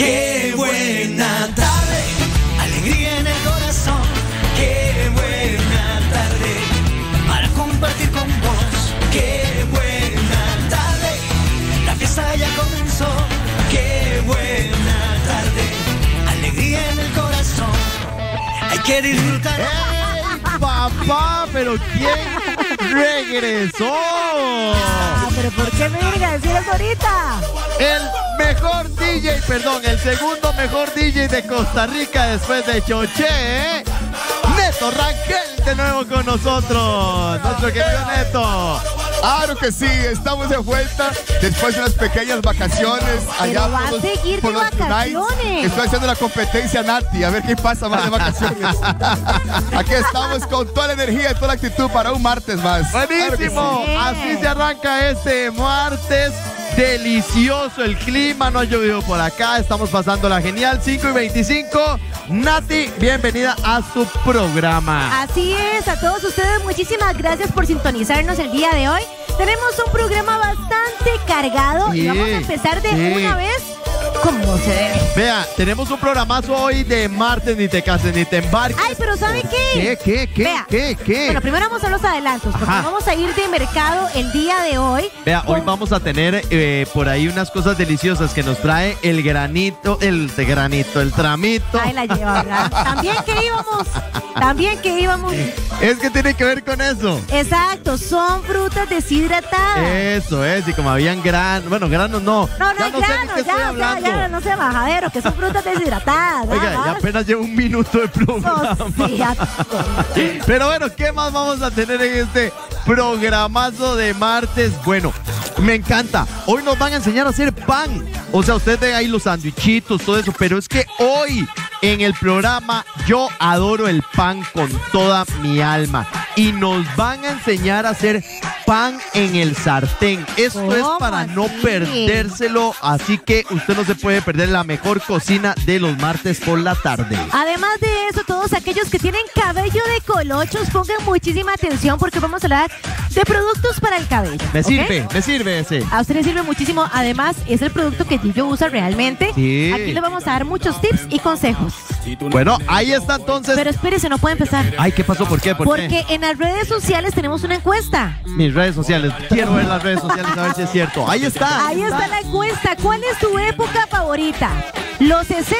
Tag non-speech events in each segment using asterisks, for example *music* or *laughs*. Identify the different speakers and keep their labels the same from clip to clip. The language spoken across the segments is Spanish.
Speaker 1: Qué buena tarde, alegría en el corazón. Qué buena tarde para compartir con vos. Qué buena tarde, la fiesta ya comenzó. Qué buena tarde, alegría en el corazón. Hay que disfrutar.
Speaker 2: ¡Ey, papá! ¿Pero quién regresó?
Speaker 3: Ah, pero ¿por qué me vienen a decir eso ahorita?
Speaker 2: El mejor DJ, perdón, el segundo mejor DJ de Costa Rica después de Choché, ¿eh? Neto Rangel de nuevo con nosotros. Nuestro querido Neto.
Speaker 4: Claro que sí, estamos de vuelta después de unas pequeñas vacaciones allá
Speaker 3: va a
Speaker 4: los-
Speaker 3: seguir
Speaker 4: por
Speaker 3: de
Speaker 4: los
Speaker 3: vacaciones.
Speaker 4: Estoy haciendo la competencia Nati, a ver qué pasa más de vacaciones. *laughs* Aquí estamos con toda la energía y toda la actitud para un martes más. Claro
Speaker 2: Buenísimo.
Speaker 3: sí.
Speaker 2: Así se arranca este martes. Delicioso el clima, no ha llovido por acá, estamos pasando la genial 5 y 25. Nati, bienvenida a su programa.
Speaker 3: Así es, a todos ustedes muchísimas gracias por sintonizarnos el día de hoy. Tenemos un programa bastante cargado y vamos a empezar de
Speaker 2: sí.
Speaker 3: una vez como se debe.
Speaker 2: Vea, tenemos un programazo hoy de martes, ni te cases ni te embarques.
Speaker 3: Ay, pero ¿sabe qué?
Speaker 2: ¿Qué, qué, qué,
Speaker 3: Vea,
Speaker 2: qué, qué?
Speaker 3: Bueno, primero vamos a los adelantos, porque
Speaker 2: Ajá.
Speaker 3: vamos a ir de mercado el día de hoy.
Speaker 2: Vea, hoy vamos a tener eh, por ahí unas cosas deliciosas que nos trae el granito, el de granito, el tramito.
Speaker 3: Ahí la lleva, ¿verdad? *laughs* También que íbamos, también que íbamos.
Speaker 2: Es que tiene que ver con eso.
Speaker 3: Exacto, son frutas deshidratadas.
Speaker 2: Eso es, y como habían granos, bueno, granos no.
Speaker 3: No, no
Speaker 2: ya
Speaker 3: hay
Speaker 2: no sé
Speaker 3: granos,
Speaker 2: qué estoy
Speaker 3: ya, ya, ya, no sea majadero, que son frutas deshidratadas.
Speaker 2: Oiga, ya apenas llevo un minuto de programa.
Speaker 3: Oh, sí,
Speaker 2: Pero bueno, ¿qué más vamos a tener en este programazo de martes? Bueno, me encanta. Hoy nos van a enseñar a hacer pan. O sea, ustedes ven ahí los sandwichitos, todo eso. Pero es que hoy en el programa yo adoro el pan con toda mi alma. Y nos van a enseñar a hacer pan en el sartén. Esto es
Speaker 3: ¿Cómo
Speaker 2: para no perdérselo. Así que usted no se puede perder la mejor cocina de los martes por la tarde.
Speaker 3: Además de eso, todos aquellos que tienen cabello de colochos, pongan muchísima atención porque vamos a hablar de productos para el cabello.
Speaker 2: Me sirve, me sirve ese.
Speaker 3: A usted le sirve muchísimo. Además, es el producto que Gillo usa realmente.
Speaker 2: Sí.
Speaker 3: Aquí le vamos a dar muchos tips y consejos.
Speaker 2: Bueno, ahí está entonces.
Speaker 3: Pero espérese, no puede empezar.
Speaker 2: Ay, ¿qué pasó? ¿Por qué? ¿Por
Speaker 3: Porque
Speaker 2: qué?
Speaker 3: en las redes sociales tenemos una encuesta.
Speaker 2: Mis redes sociales. Quiero ver las redes sociales a ver si es cierto. Ahí está.
Speaker 3: Ahí está la encuesta. ¿Cuál es tu época favorita? Los 60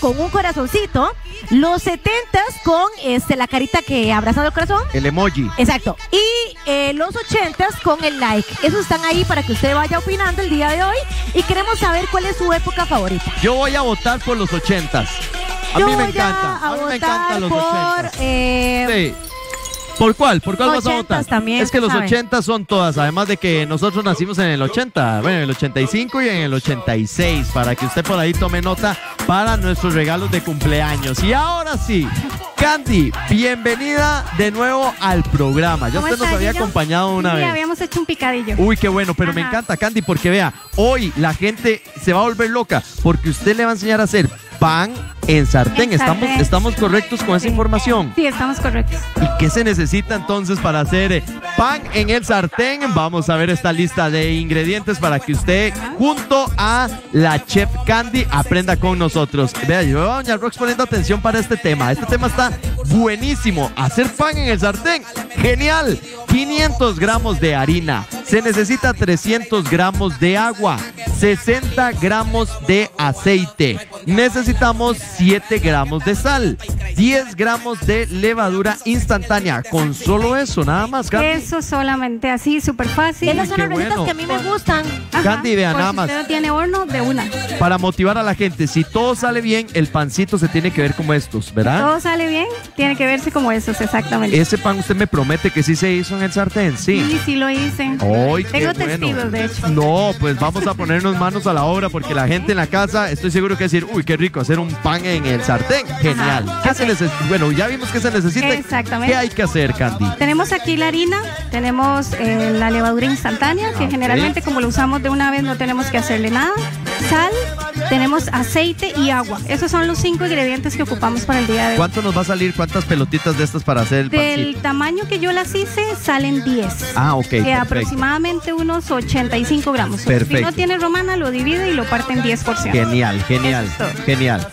Speaker 3: con un corazoncito, los 70 con este, la carita que abrazando el corazón.
Speaker 2: El emoji.
Speaker 3: Exacto. Y eh, los 80 con el like. Esos están ahí para que usted vaya opinando el día de hoy. Y queremos saber cuál es su época favorita.
Speaker 2: Yo voy a votar por los ochentas. A
Speaker 3: Yo
Speaker 2: mí me
Speaker 3: voy
Speaker 2: encanta.
Speaker 3: A,
Speaker 2: A mí me
Speaker 3: votar
Speaker 2: encantan los
Speaker 3: por.
Speaker 2: ochentas.
Speaker 3: eh,
Speaker 2: Sí. ¿Por cuál? ¿Por cuál vas a votar?
Speaker 3: también,
Speaker 2: es que los
Speaker 3: ¿sabe?
Speaker 2: 80 son todas, además de que nosotros nacimos en el 80, bueno, en el 85 y en el 86, para que usted por ahí tome nota para nuestros regalos de cumpleaños. Y ahora sí, Candy, bienvenida de nuevo al programa. Ya
Speaker 5: ¿Cómo
Speaker 2: usted nos había acompañado una
Speaker 5: Sí,
Speaker 2: vez.
Speaker 5: habíamos hecho un picadillo.
Speaker 2: Uy, qué bueno, pero me encanta, Candy, porque vea, hoy la gente se va a volver loca porque usted le va a enseñar a hacer pan en sartén.
Speaker 5: En
Speaker 2: ¿Estamos,
Speaker 5: sartén.
Speaker 2: ¿Estamos correctos con esa información?
Speaker 5: Sí, estamos correctos.
Speaker 2: ¿Y qué se necesita entonces para hacer eh, pan en el sartén? Vamos a ver esta lista de ingredientes para que usted, junto a la chef Candy, aprenda con nosotros. Vea, yo veo a Doña Rox poniendo atención para este tema. Este tema está buenísimo. Hacer pan en el sartén. Genial. 500 gramos de harina. Se necesita 300 gramos de agua. 60 gramos de aceite. Necesitamos 7 gramos de sal. 10 gramos de levadura instantánea. Con solo eso, nada más. Candy.
Speaker 5: Eso solamente así, súper fácil.
Speaker 3: esas son las recetas
Speaker 2: bueno.
Speaker 3: que a mí me gustan.
Speaker 5: Ajá.
Speaker 2: Candy, vea, nada
Speaker 5: si
Speaker 2: más.
Speaker 5: usted no tiene horno, de una.
Speaker 2: Para motivar a la gente, si todo sale bien, el pancito se tiene que ver como estos, ¿verdad?
Speaker 5: Todo sale bien, tiene que verse como esos, exactamente.
Speaker 2: Ese pan usted me promete que sí se hizo en el sartén, sí.
Speaker 5: Sí, sí lo hice.
Speaker 2: ¡Ay, qué
Speaker 5: Tengo
Speaker 2: bueno!
Speaker 5: testigos, de hecho.
Speaker 2: No, pues vamos a ponernos manos a la obra porque la gente en la casa, estoy seguro que decir, uy, qué rico hacer un pan en el sartén. Genial. Bueno, ya vimos que se necesita.
Speaker 5: Exactamente.
Speaker 2: ¿Qué hay que hacer, Candy?
Speaker 5: Tenemos aquí la harina, tenemos eh, la levadura instantánea, que
Speaker 2: Ah,
Speaker 5: generalmente como lo usamos de una vez no tenemos que hacerle nada. sal, tenemos aceite y agua. Esos son los cinco ingredientes que ocupamos para el día de hoy.
Speaker 2: ¿Cuánto nos va a salir? ¿Cuántas pelotitas de estas para hacer el
Speaker 5: Del
Speaker 2: pancito?
Speaker 5: tamaño que yo las hice, salen 10.
Speaker 2: Ah, ok.
Speaker 5: que
Speaker 2: perfecto.
Speaker 5: aproximadamente unos 85 gramos. Si
Speaker 2: Perfecto.
Speaker 5: no tiene romana, lo divide y lo parte en 10 porciones.
Speaker 2: Genial, genial,
Speaker 5: es
Speaker 2: genial.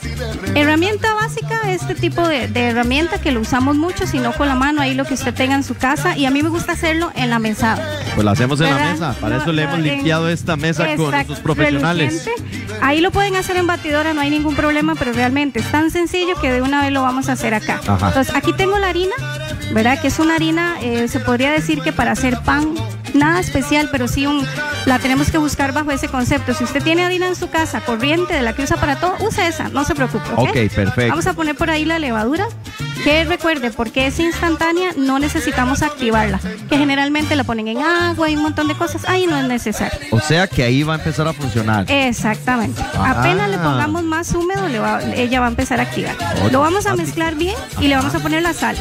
Speaker 5: Herramienta básica, este tipo de, de herramienta que lo usamos mucho, si no con la mano, ahí lo que usted tenga en su casa. Y a mí me gusta hacerlo en la mesada.
Speaker 2: Pues lo hacemos en la mesa. Para
Speaker 5: No,
Speaker 2: eso le hemos
Speaker 5: en-
Speaker 2: limpiado esta mesa con nuestros profesionales.
Speaker 5: reluciente. Ahí lo pueden hacer en batidora, no hay ningún problema, pero realmente es tan sencillo que de una vez lo vamos a hacer acá.
Speaker 2: Ajá.
Speaker 5: Entonces, aquí tengo la harina, ¿verdad? Que es una harina, eh, se podría decir que para hacer pan, nada especial, pero sí un, la tenemos que buscar bajo ese concepto. Si usted tiene harina en su casa, corriente, de la que usa para todo, use esa, no se preocupe. ¿ok?
Speaker 2: Ok, perfecto.
Speaker 5: Vamos a poner por ahí la levadura. Que recuerde, porque es instantánea, no necesitamos activarla. Que generalmente la ponen en agua y un montón de cosas. Ahí no es necesario.
Speaker 2: O sea que ahí va a empezar a funcionar.
Speaker 5: Exactamente.
Speaker 2: Ah.
Speaker 5: Apenas le pongamos más húmedo, le va- ella va a empezar a activar.
Speaker 2: Oye,
Speaker 5: Lo vamos a mezclar bien y le vamos a poner la sal.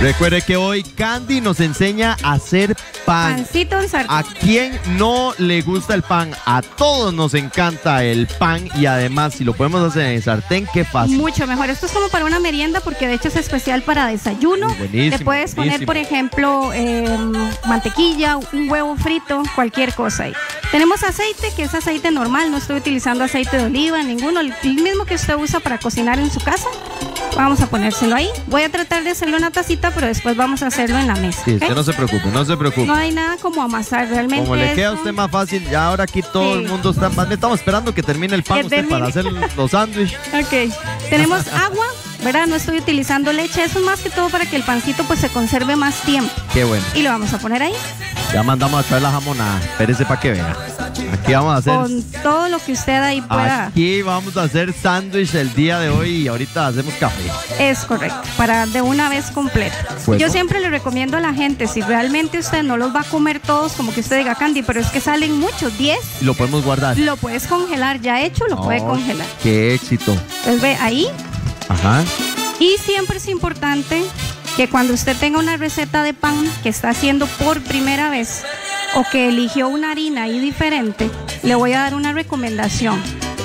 Speaker 2: Recuerde que hoy Candy nos enseña a hacer pan.
Speaker 5: Pancito en sartén.
Speaker 2: ¿A quién no le gusta el pan? A todos nos encanta el pan y además si lo podemos hacer en el sartén, qué fácil.
Speaker 5: Mucho mejor. Esto es como para una merienda porque de hecho es especial para desayuno.
Speaker 2: Buenísimo,
Speaker 5: Le puedes poner, por ejemplo, eh, mantequilla, un huevo frito, cualquier cosa ahí. Tenemos aceite, que es aceite normal. No estoy utilizando aceite de oliva, ninguno. El mismo que usted usa para cocinar en su casa. Vamos a ponérselo ahí. Voy a tratar de hacerlo en una tacita, pero después vamos a hacerlo en la mesa.
Speaker 2: Sí,
Speaker 5: ¿ok?
Speaker 2: usted no se preocupe, no se preocupe.
Speaker 5: No hay nada como amasar realmente.
Speaker 2: Como le queda a usted más fácil, ya ahora aquí todo
Speaker 5: Sí.
Speaker 2: el mundo está. más Estamos esperando que termine el pan usted para hacer los sándwiches. *laughs*
Speaker 5: Ok. Tenemos agua, ¿verdad? No estoy utilizando leche. Eso es más que todo para que el pancito pues se conserve más tiempo.
Speaker 2: Qué bueno.
Speaker 5: Y lo vamos a poner ahí
Speaker 2: Ya mandamos a traer la jamonada. Espérese para que vea. Aquí vamos a hacer.
Speaker 5: con todo lo que usted ahí pueda.
Speaker 2: Aquí vamos a hacer sándwich el día de hoy y ahorita hacemos café.
Speaker 5: Es correcto, para de una vez completa.
Speaker 2: Bueno.
Speaker 5: Yo siempre le recomiendo a la gente, si realmente usted no los va a comer todos, como que usted diga, Candy, pero es que salen muchos, 10,
Speaker 2: Y lo podemos guardar.
Speaker 5: lo puedes congelar, ya hecho, lo puede congelar.
Speaker 2: Qué éxito.
Speaker 5: Entonces ve ahí,
Speaker 2: Ajá.
Speaker 5: Y siempre es importante que cuando usted tenga una receta de pan que está haciendo por primera vez o que eligió una harina ahí diferente, le voy a dar una recomendación.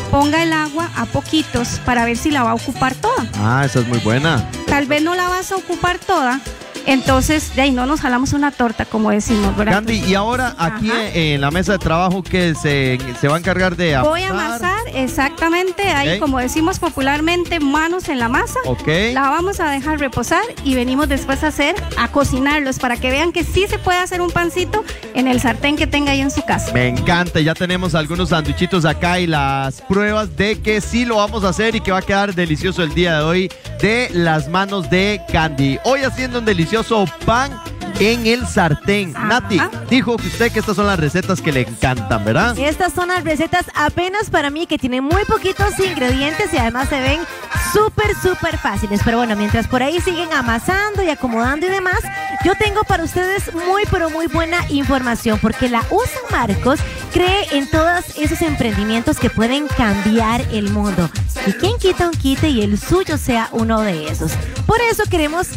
Speaker 5: Ponga el agua a poquitos para ver si la va a ocupar toda.
Speaker 2: Ah, esa es muy buena.
Speaker 5: Tal vez no la vas a ocupar toda, entonces de ahí no nos jalamos una torta, como decimos, ¿verdad?
Speaker 2: Candy, y ahora aquí en la mesa de trabajo que se, se va a encargar de amasar.
Speaker 5: Voy a amasar exactamente ahí, como decimos popularmente, manos en la masa.
Speaker 2: Ok.
Speaker 5: La vamos a dejar reposar y venimos después a hacer, a cocinarlos para que vean que sí se puede hacer un pancito en el sartén que tenga ahí en su casa.
Speaker 2: Me encanta, ya tenemos algunos sanduichitos acá y las pruebas de que sí lo vamos a hacer y que va a quedar delicioso el día de hoy de las manos de Candy. Hoy haciendo un delicioso pan en el sartén.
Speaker 5: Ajá.
Speaker 2: Nati, dijo que usted que estas son las recetas que le encantan, ¿verdad?
Speaker 3: Estas son las recetas apenas para mí que tienen muy poquitos ingredientes y además se ven súper, súper fáciles. Pero bueno, mientras por ahí siguen amasando y acomodando y demás, yo tengo para ustedes muy, pero muy buena información porque la U San Marcos cree en todos esos emprendimientos que pueden cambiar el mundo. Y quien quita un quite y el suyo sea uno de esos. Por eso queremos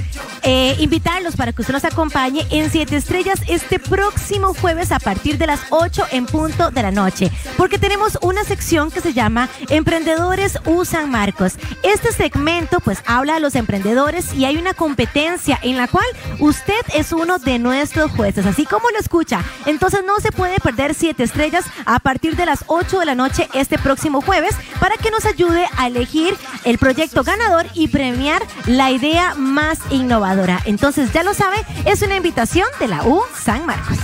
Speaker 3: eh, invitarlos para que usted nos acompañe en Siete Estrellas este próximo jueves a partir de las 8 en punto de la noche. Porque tenemos una sección que se llama Emprendedores U San Marcos. Este segmento pues habla a los emprendedores y hay una competencia en la cual usted es uno de nuestros jueces, así como lo escucha. Entonces no se puede perder Siete Estrellas a partir de las 8 de la noche este próximo jueves para que nos ayude a elegir el proyecto ganador y premiar la idea más innovadora. Entonces ya lo sabe, es una invitación de la U San Marcos.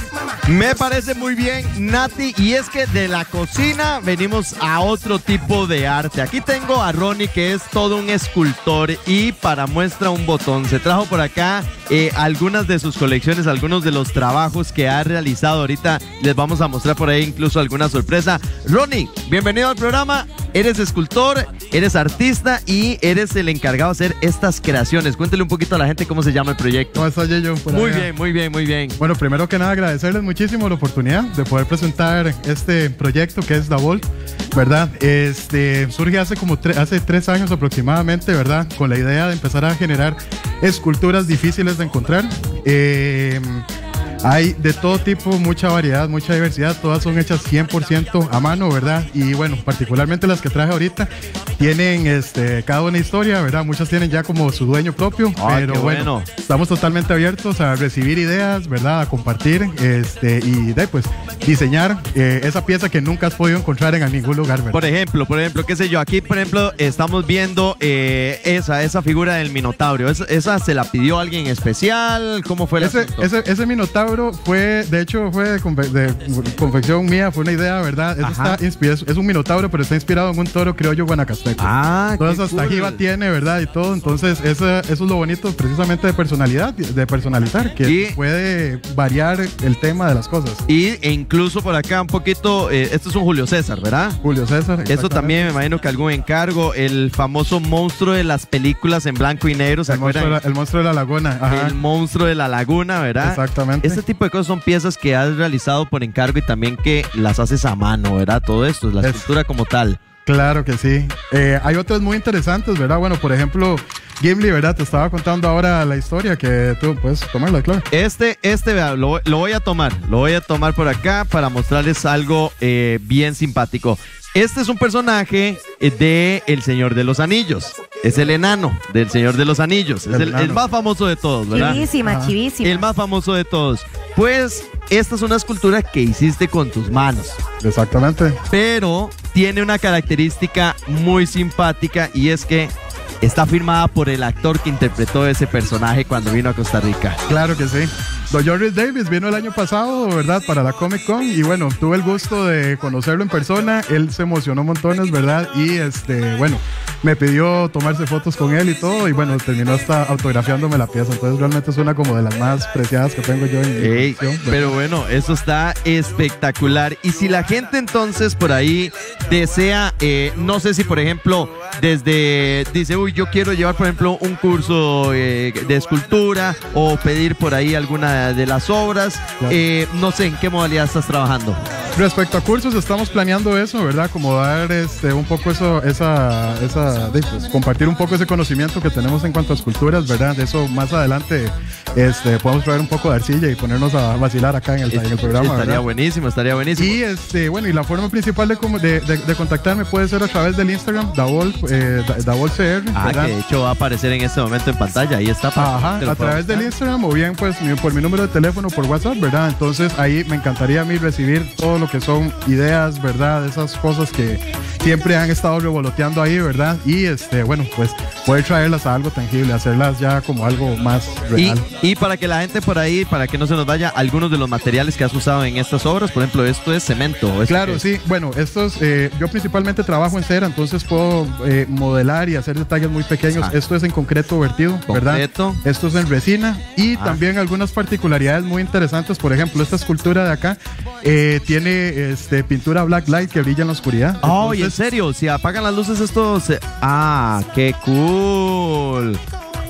Speaker 2: Me parece muy bien, Nati, y es que de la cocina venimos a otro tipo de arte. Aquí tengo a Ronnie, que es todo un escultor, y para muestra un botón. Se trajo por acá eh, algunas de sus colecciones, algunos de los trabajos que ha realizado. Ahorita les vamos a mostrar por ahí incluso alguna sorpresa. Ronnie, bienvenido al programa. Eres escultor, eres artista y eres el encargado de hacer estas creaciones. Cuéntele un poquito a la gente cómo se llama el proyecto. Muy
Speaker 4: allá.
Speaker 2: bien, muy bien, muy bien.
Speaker 4: Bueno, primero que nada agradecerles muchísimo la oportunidad de poder presentar este proyecto que es La Volt, ¿verdad? Este surge hace como tre- hace tres años aproximadamente, ¿verdad? Con la idea de empezar a generar esculturas difíciles de encontrar. Eh, Hay de todo tipo, mucha variedad, mucha diversidad. Todas son hechas 100% a mano, ¿verdad? Y bueno, particularmente las que traje ahorita tienen este, cada una historia, ¿verdad? Muchas tienen ya como su dueño propio,
Speaker 2: Ah,
Speaker 4: pero
Speaker 2: qué
Speaker 4: bueno,
Speaker 2: bueno.
Speaker 4: estamos totalmente abiertos a recibir ideas, ¿verdad? A compartir este, y de, pues diseñar eh, esa pieza que nunca has podido encontrar en ningún lugar, ¿verdad?
Speaker 2: Por ejemplo, por ejemplo, qué sé yo, aquí por ejemplo estamos viendo eh, esa, esa figura del Minotauro. ¿Esa, esa se la pidió alguien especial? ¿Cómo fue el
Speaker 4: Ese, ese, ese minotauro fue, de hecho, fue de, confe- de confección mía, fue una idea, ¿verdad? Eso está es un minotauro, pero está inspirado en un toro criollo guanacasteco.
Speaker 2: Ah,
Speaker 4: Todas
Speaker 2: qué
Speaker 4: hasta
Speaker 2: cool.
Speaker 4: jiba tiene, ¿verdad? Y todo. Entonces, eso, eso es lo bonito precisamente de personalidad, de personalizar, que
Speaker 2: Y-
Speaker 4: puede variar el tema de las cosas.
Speaker 2: Y e incluso por acá un poquito, eh, esto es un Julio César, ¿verdad?
Speaker 4: Julio César.
Speaker 2: Eso también me imagino que algún encargo, el famoso monstruo de las películas en blanco y negro, ¿se
Speaker 4: El monstruo, de la,
Speaker 2: acuerdan?
Speaker 4: el monstruo de la laguna. Ajá.
Speaker 2: El monstruo de la laguna, ¿verdad?
Speaker 4: Exactamente.
Speaker 2: Este tipo de cosas son piezas que has realizado por encargo y también que las haces a mano, ¿verdad? Todo esto, la
Speaker 4: Es-
Speaker 2: escultura como tal.
Speaker 4: Claro que sí. Eh, hay otras muy interesantes, ¿verdad? Bueno, por ejemplo, Gimli, ¿verdad? Te estaba contando ahora la historia que tú puedes tomarla, claro.
Speaker 2: Este, este, vea, lo, lo voy a tomar. Lo voy a tomar por acá para mostrarles algo eh, bien simpático. Este es un personaje eh, de El Señor de los Anillos. Es el enano del Señor de los Anillos. Es
Speaker 4: El
Speaker 2: el, más famoso de todos, ¿verdad?
Speaker 3: Chivísima, chivísima.
Speaker 2: El más famoso de todos. Pues esta es una escultura que hiciste con tus manos.
Speaker 4: Exactamente.
Speaker 2: pero tiene una característica muy simpática y es que está firmada por el actor que interpretó ese personaje cuando vino a Costa Rica.
Speaker 4: Claro que sí. Don Joris Davis vino el año pasado, ¿verdad? Para la Comic Con y bueno, tuve el gusto de conocerlo en persona. Él se emocionó montones, ¿verdad? Y este, bueno, me pidió tomarse fotos con él y todo y bueno, terminó hasta autografiándome la pieza. Entonces realmente es una como de las más preciadas que tengo yo en mi
Speaker 2: Ey,
Speaker 4: ¿verdad?
Speaker 2: pero bueno, eso está espectacular. Y si la gente entonces por ahí desea, eh, no sé si por ejemplo desde, dice, uy, yo quiero llevar por ejemplo un curso eh, de escultura o pedir por ahí alguna de las obras,
Speaker 4: Claro.
Speaker 2: eh, no sé en qué modalidad estás trabajando.
Speaker 4: Respecto a cursos, estamos planeando eso, ¿verdad? Como dar este, un poco eso, esa, esa, de, pues, compartir un poco ese conocimiento que tenemos en cuanto a esculturas, ¿verdad? De eso más adelante este, podemos traer un poco de arcilla y ponernos a vacilar acá en el, en el programa,
Speaker 2: estaría
Speaker 4: ¿verdad?
Speaker 2: buenísimo, estaría buenísimo.
Speaker 4: Y este, bueno, y la forma principal de, de, de- contactarme puede ser a través del Instagram, Davol, eh, Da- Davol CR,
Speaker 2: Ah, que de hecho va a aparecer en este momento en pantalla. Ahí está. para
Speaker 4: Ajá, a través del. Instagram o bien pues por mi número de teléfono por WhatsApp, ¿verdad? Entonces ahí me encantaría a mí recibir todo lo que son ideas, ¿verdad? Esas cosas que siempre han estado revoloteando ahí, ¿verdad? Y este, bueno, pues poder traerlas a algo tangible, hacerlas ya como algo más real.
Speaker 2: y para que la gente por ahí, para que no se nos vaya, algunos de los materiales que has usado en estas obras, por ejemplo, esto es cemento. ¿esto
Speaker 4: Claro,
Speaker 2: es?
Speaker 4: sí. Bueno, estos, eh, yo principalmente trabajo en cera, entonces puedo eh, modelar y hacer detalles muy pequeños.
Speaker 2: Ah.
Speaker 4: Esto es en concreto vertido, ¿verdad?
Speaker 2: Concreto.
Speaker 4: Esto es en resina y
Speaker 2: Ah.
Speaker 4: también algunas particularidades muy interesantes. Por ejemplo, esta escultura de acá eh, tiene este, pintura black light que brilla en la oscuridad.
Speaker 2: Oh, y en
Speaker 4: Entonces,
Speaker 2: serio, si apagan las luces, esto se. Ah, qué cool.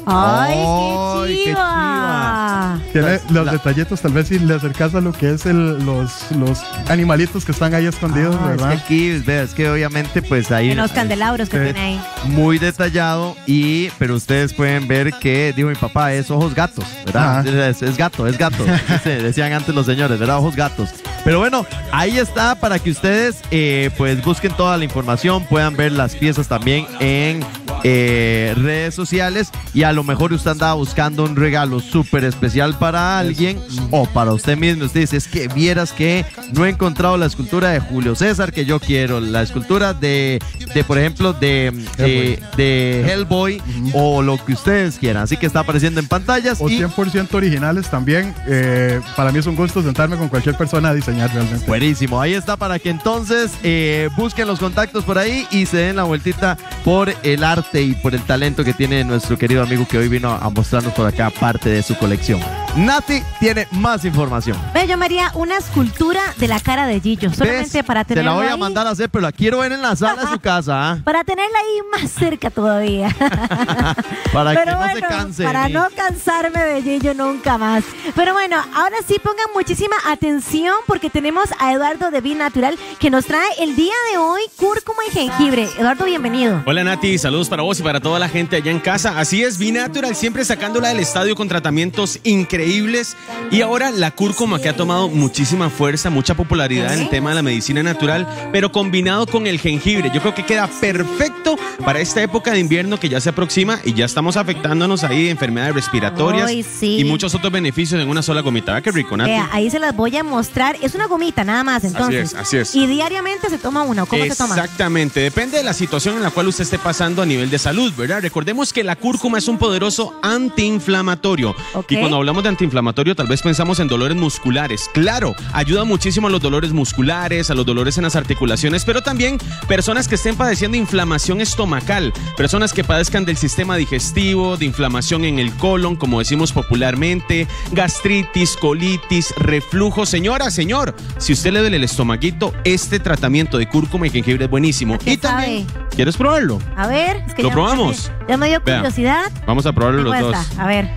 Speaker 3: ¡Ay,
Speaker 2: Ay,
Speaker 3: qué
Speaker 2: qué
Speaker 3: chiva!
Speaker 4: Tiene los
Speaker 2: La-
Speaker 4: detallitos, tal vez si le acercas a lo que es el- los, los animalitos que están ahí escondidos,
Speaker 2: Ah, es que
Speaker 4: ¿verdad?
Speaker 2: aquí, vea, es que obviamente, pues ahí.
Speaker 3: En los candelabros que tiene ahí.
Speaker 2: muy detallado y pero ustedes pueden ver que dijo mi papá es ojos gatos verdad
Speaker 4: Ajá.
Speaker 2: es, es gato es gato *laughs* decían antes los señores verdad ojos gatos pero bueno ahí está para que ustedes eh, pues busquen toda la información puedan ver las piezas también en eh, redes sociales y a lo mejor usted andaba buscando un regalo súper especial para alguien o para usted mismo usted dice es que vieras que no he encontrado la escultura de Julio César que yo quiero la escultura de, de por ejemplo de, de, de Hellboy o lo que ustedes quieran así que está apareciendo en pantallas
Speaker 4: O
Speaker 2: y
Speaker 4: 100% originales también. Eh, para mí es un gusto sentarme con cualquier persona a diseñar realmente.
Speaker 2: Buenísimo, ahí está para que entonces eh, busquen los contactos por ahí y se den la vueltita por el arte y por el talento que tiene nuestro querido amigo que hoy vino a mostrarnos por acá parte de su colección. Nati tiene más información.
Speaker 3: Ve, yo me haría una escultura de la cara de Gillo, solamente
Speaker 2: ¿Ves?
Speaker 3: para
Speaker 2: Te
Speaker 3: tenerla
Speaker 2: la voy a
Speaker 3: ahí,
Speaker 2: mandar a hacer, pero la quiero ver en la sala de su *laughs* casa, ¿ah?
Speaker 3: Para tenerla ahí más cerca todavía. *laughs*
Speaker 2: para que
Speaker 3: Pero
Speaker 2: no se
Speaker 3: bueno,
Speaker 2: canse.
Speaker 3: para no cansarme de Gillo nunca más. Pero bueno, ahora sí pongan muchísima atención porque tenemos a Eduardo de Be Natural que nos trae el día de hoy cúrcuma y jengibre. Eduardo, bienvenido.
Speaker 6: Hola Nati, saludos para vos y para toda la gente allá en casa. Así es, Natural siempre sacándola del estadio con tratamientos increíbles increíbles. Y ahora la cúrcuma que ha tomado muchísima fuerza, mucha popularidad en el tema de la medicina natural, pero combinado con el jengibre. Yo creo que queda perfecto para esta época de invierno que ya se aproxima y ya estamos afectándonos ahí de enfermedades respiratorias
Speaker 3: Ay, sí.
Speaker 6: y muchos otros beneficios en una sola gomita. ¿Verdad qué rico, Nati?
Speaker 3: Ahí se las voy a mostrar. Es una gomita nada más, entonces.
Speaker 6: es, así es.
Speaker 3: Y diariamente se toma una. ¿o ¿Cómo se toma?
Speaker 6: Exactamente, depende de la situación en la cual usted esté pasando a nivel de salud, ¿verdad? Recordemos que la cúrcuma es un poderoso antiinflamatorio. Y cuando hablamos de antiinflamatorio, tal vez pensamos en dolores musculares. Claro, ayuda muchísimo a los dolores musculares, a los dolores en las articulaciones, pero también personas que estén padeciendo inflamación estomacal, personas que padezcan del sistema digestivo, de inflamación en el colon, como decimos popularmente, gastritis, colitis, reflujo. Señora, señor, si usted le duele el estomaguito, este tratamiento de cúrcuma y jengibre es buenísimo. Y también,
Speaker 3: sabe?
Speaker 6: ¿quieres probarlo?
Speaker 3: A ver. Es que
Speaker 6: ¿Lo
Speaker 3: ya-
Speaker 6: probamos?
Speaker 3: Ya me dio
Speaker 6: Vea.
Speaker 3: curiosidad.
Speaker 6: Vamos a probarlo los dos.
Speaker 3: A ver.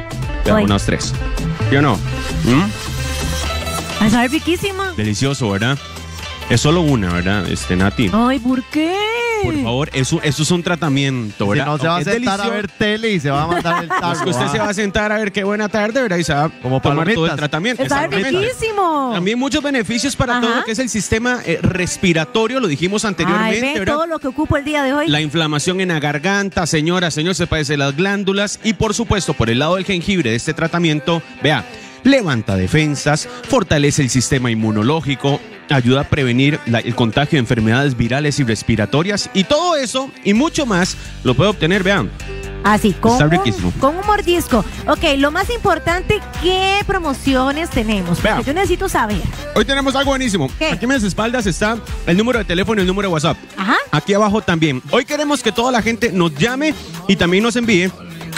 Speaker 3: Voy.
Speaker 6: unos tres. ¿Sí o no? ¿Mm?
Speaker 3: Ay, sabe riquísima.
Speaker 6: Delicioso, ¿verdad? Es solo una, ¿verdad? Este, Nati.
Speaker 3: Ay, ¿por qué?
Speaker 6: Por favor, eso, eso es un tratamiento,
Speaker 2: Si
Speaker 6: ¿verdad?
Speaker 2: no se va a
Speaker 6: Aunque es
Speaker 2: sentar a
Speaker 6: delicioso,
Speaker 2: ver tele y se va a mandar el *laughs* tarro.
Speaker 6: es que usted
Speaker 2: ah.
Speaker 6: se va a sentar a ver qué buena tarde, ¿verdad? Y se va a
Speaker 2: Como
Speaker 6: tomar todo el
Speaker 2: palomitas.
Speaker 6: tratamiento. Exactamente.
Speaker 3: riquísimo.
Speaker 6: También muchos beneficios para
Speaker 3: Ajá.
Speaker 6: todo lo que es el sistema eh, respiratorio, lo dijimos
Speaker 3: Ay,
Speaker 6: anteriormente,
Speaker 3: ve
Speaker 6: ¿verdad?
Speaker 3: todo lo que ocupo el día de hoy.
Speaker 6: La inflamación en la garganta, señora, señor, se padece las glándulas y por supuesto por el lado del jengibre de este tratamiento, vea, levanta defensas, fortalece el sistema inmunológico, ayuda a prevenir la- el contagio de enfermedades virales y respiratorias y todo eso y mucho más lo puede obtener, vean.
Speaker 3: Así, con,
Speaker 6: Está
Speaker 3: un, con un mordisco. Ok, lo más importante, ¿qué promociones tenemos? Porque
Speaker 6: Vea.
Speaker 3: yo necesito saber.
Speaker 6: Hoy tenemos algo buenísimo.
Speaker 3: ¿Qué?
Speaker 6: Aquí en mis espaldas está el número de teléfono y el número de WhatsApp.
Speaker 3: Ajá.
Speaker 6: Aquí abajo también. Hoy queremos que toda la gente nos llame y también nos envíe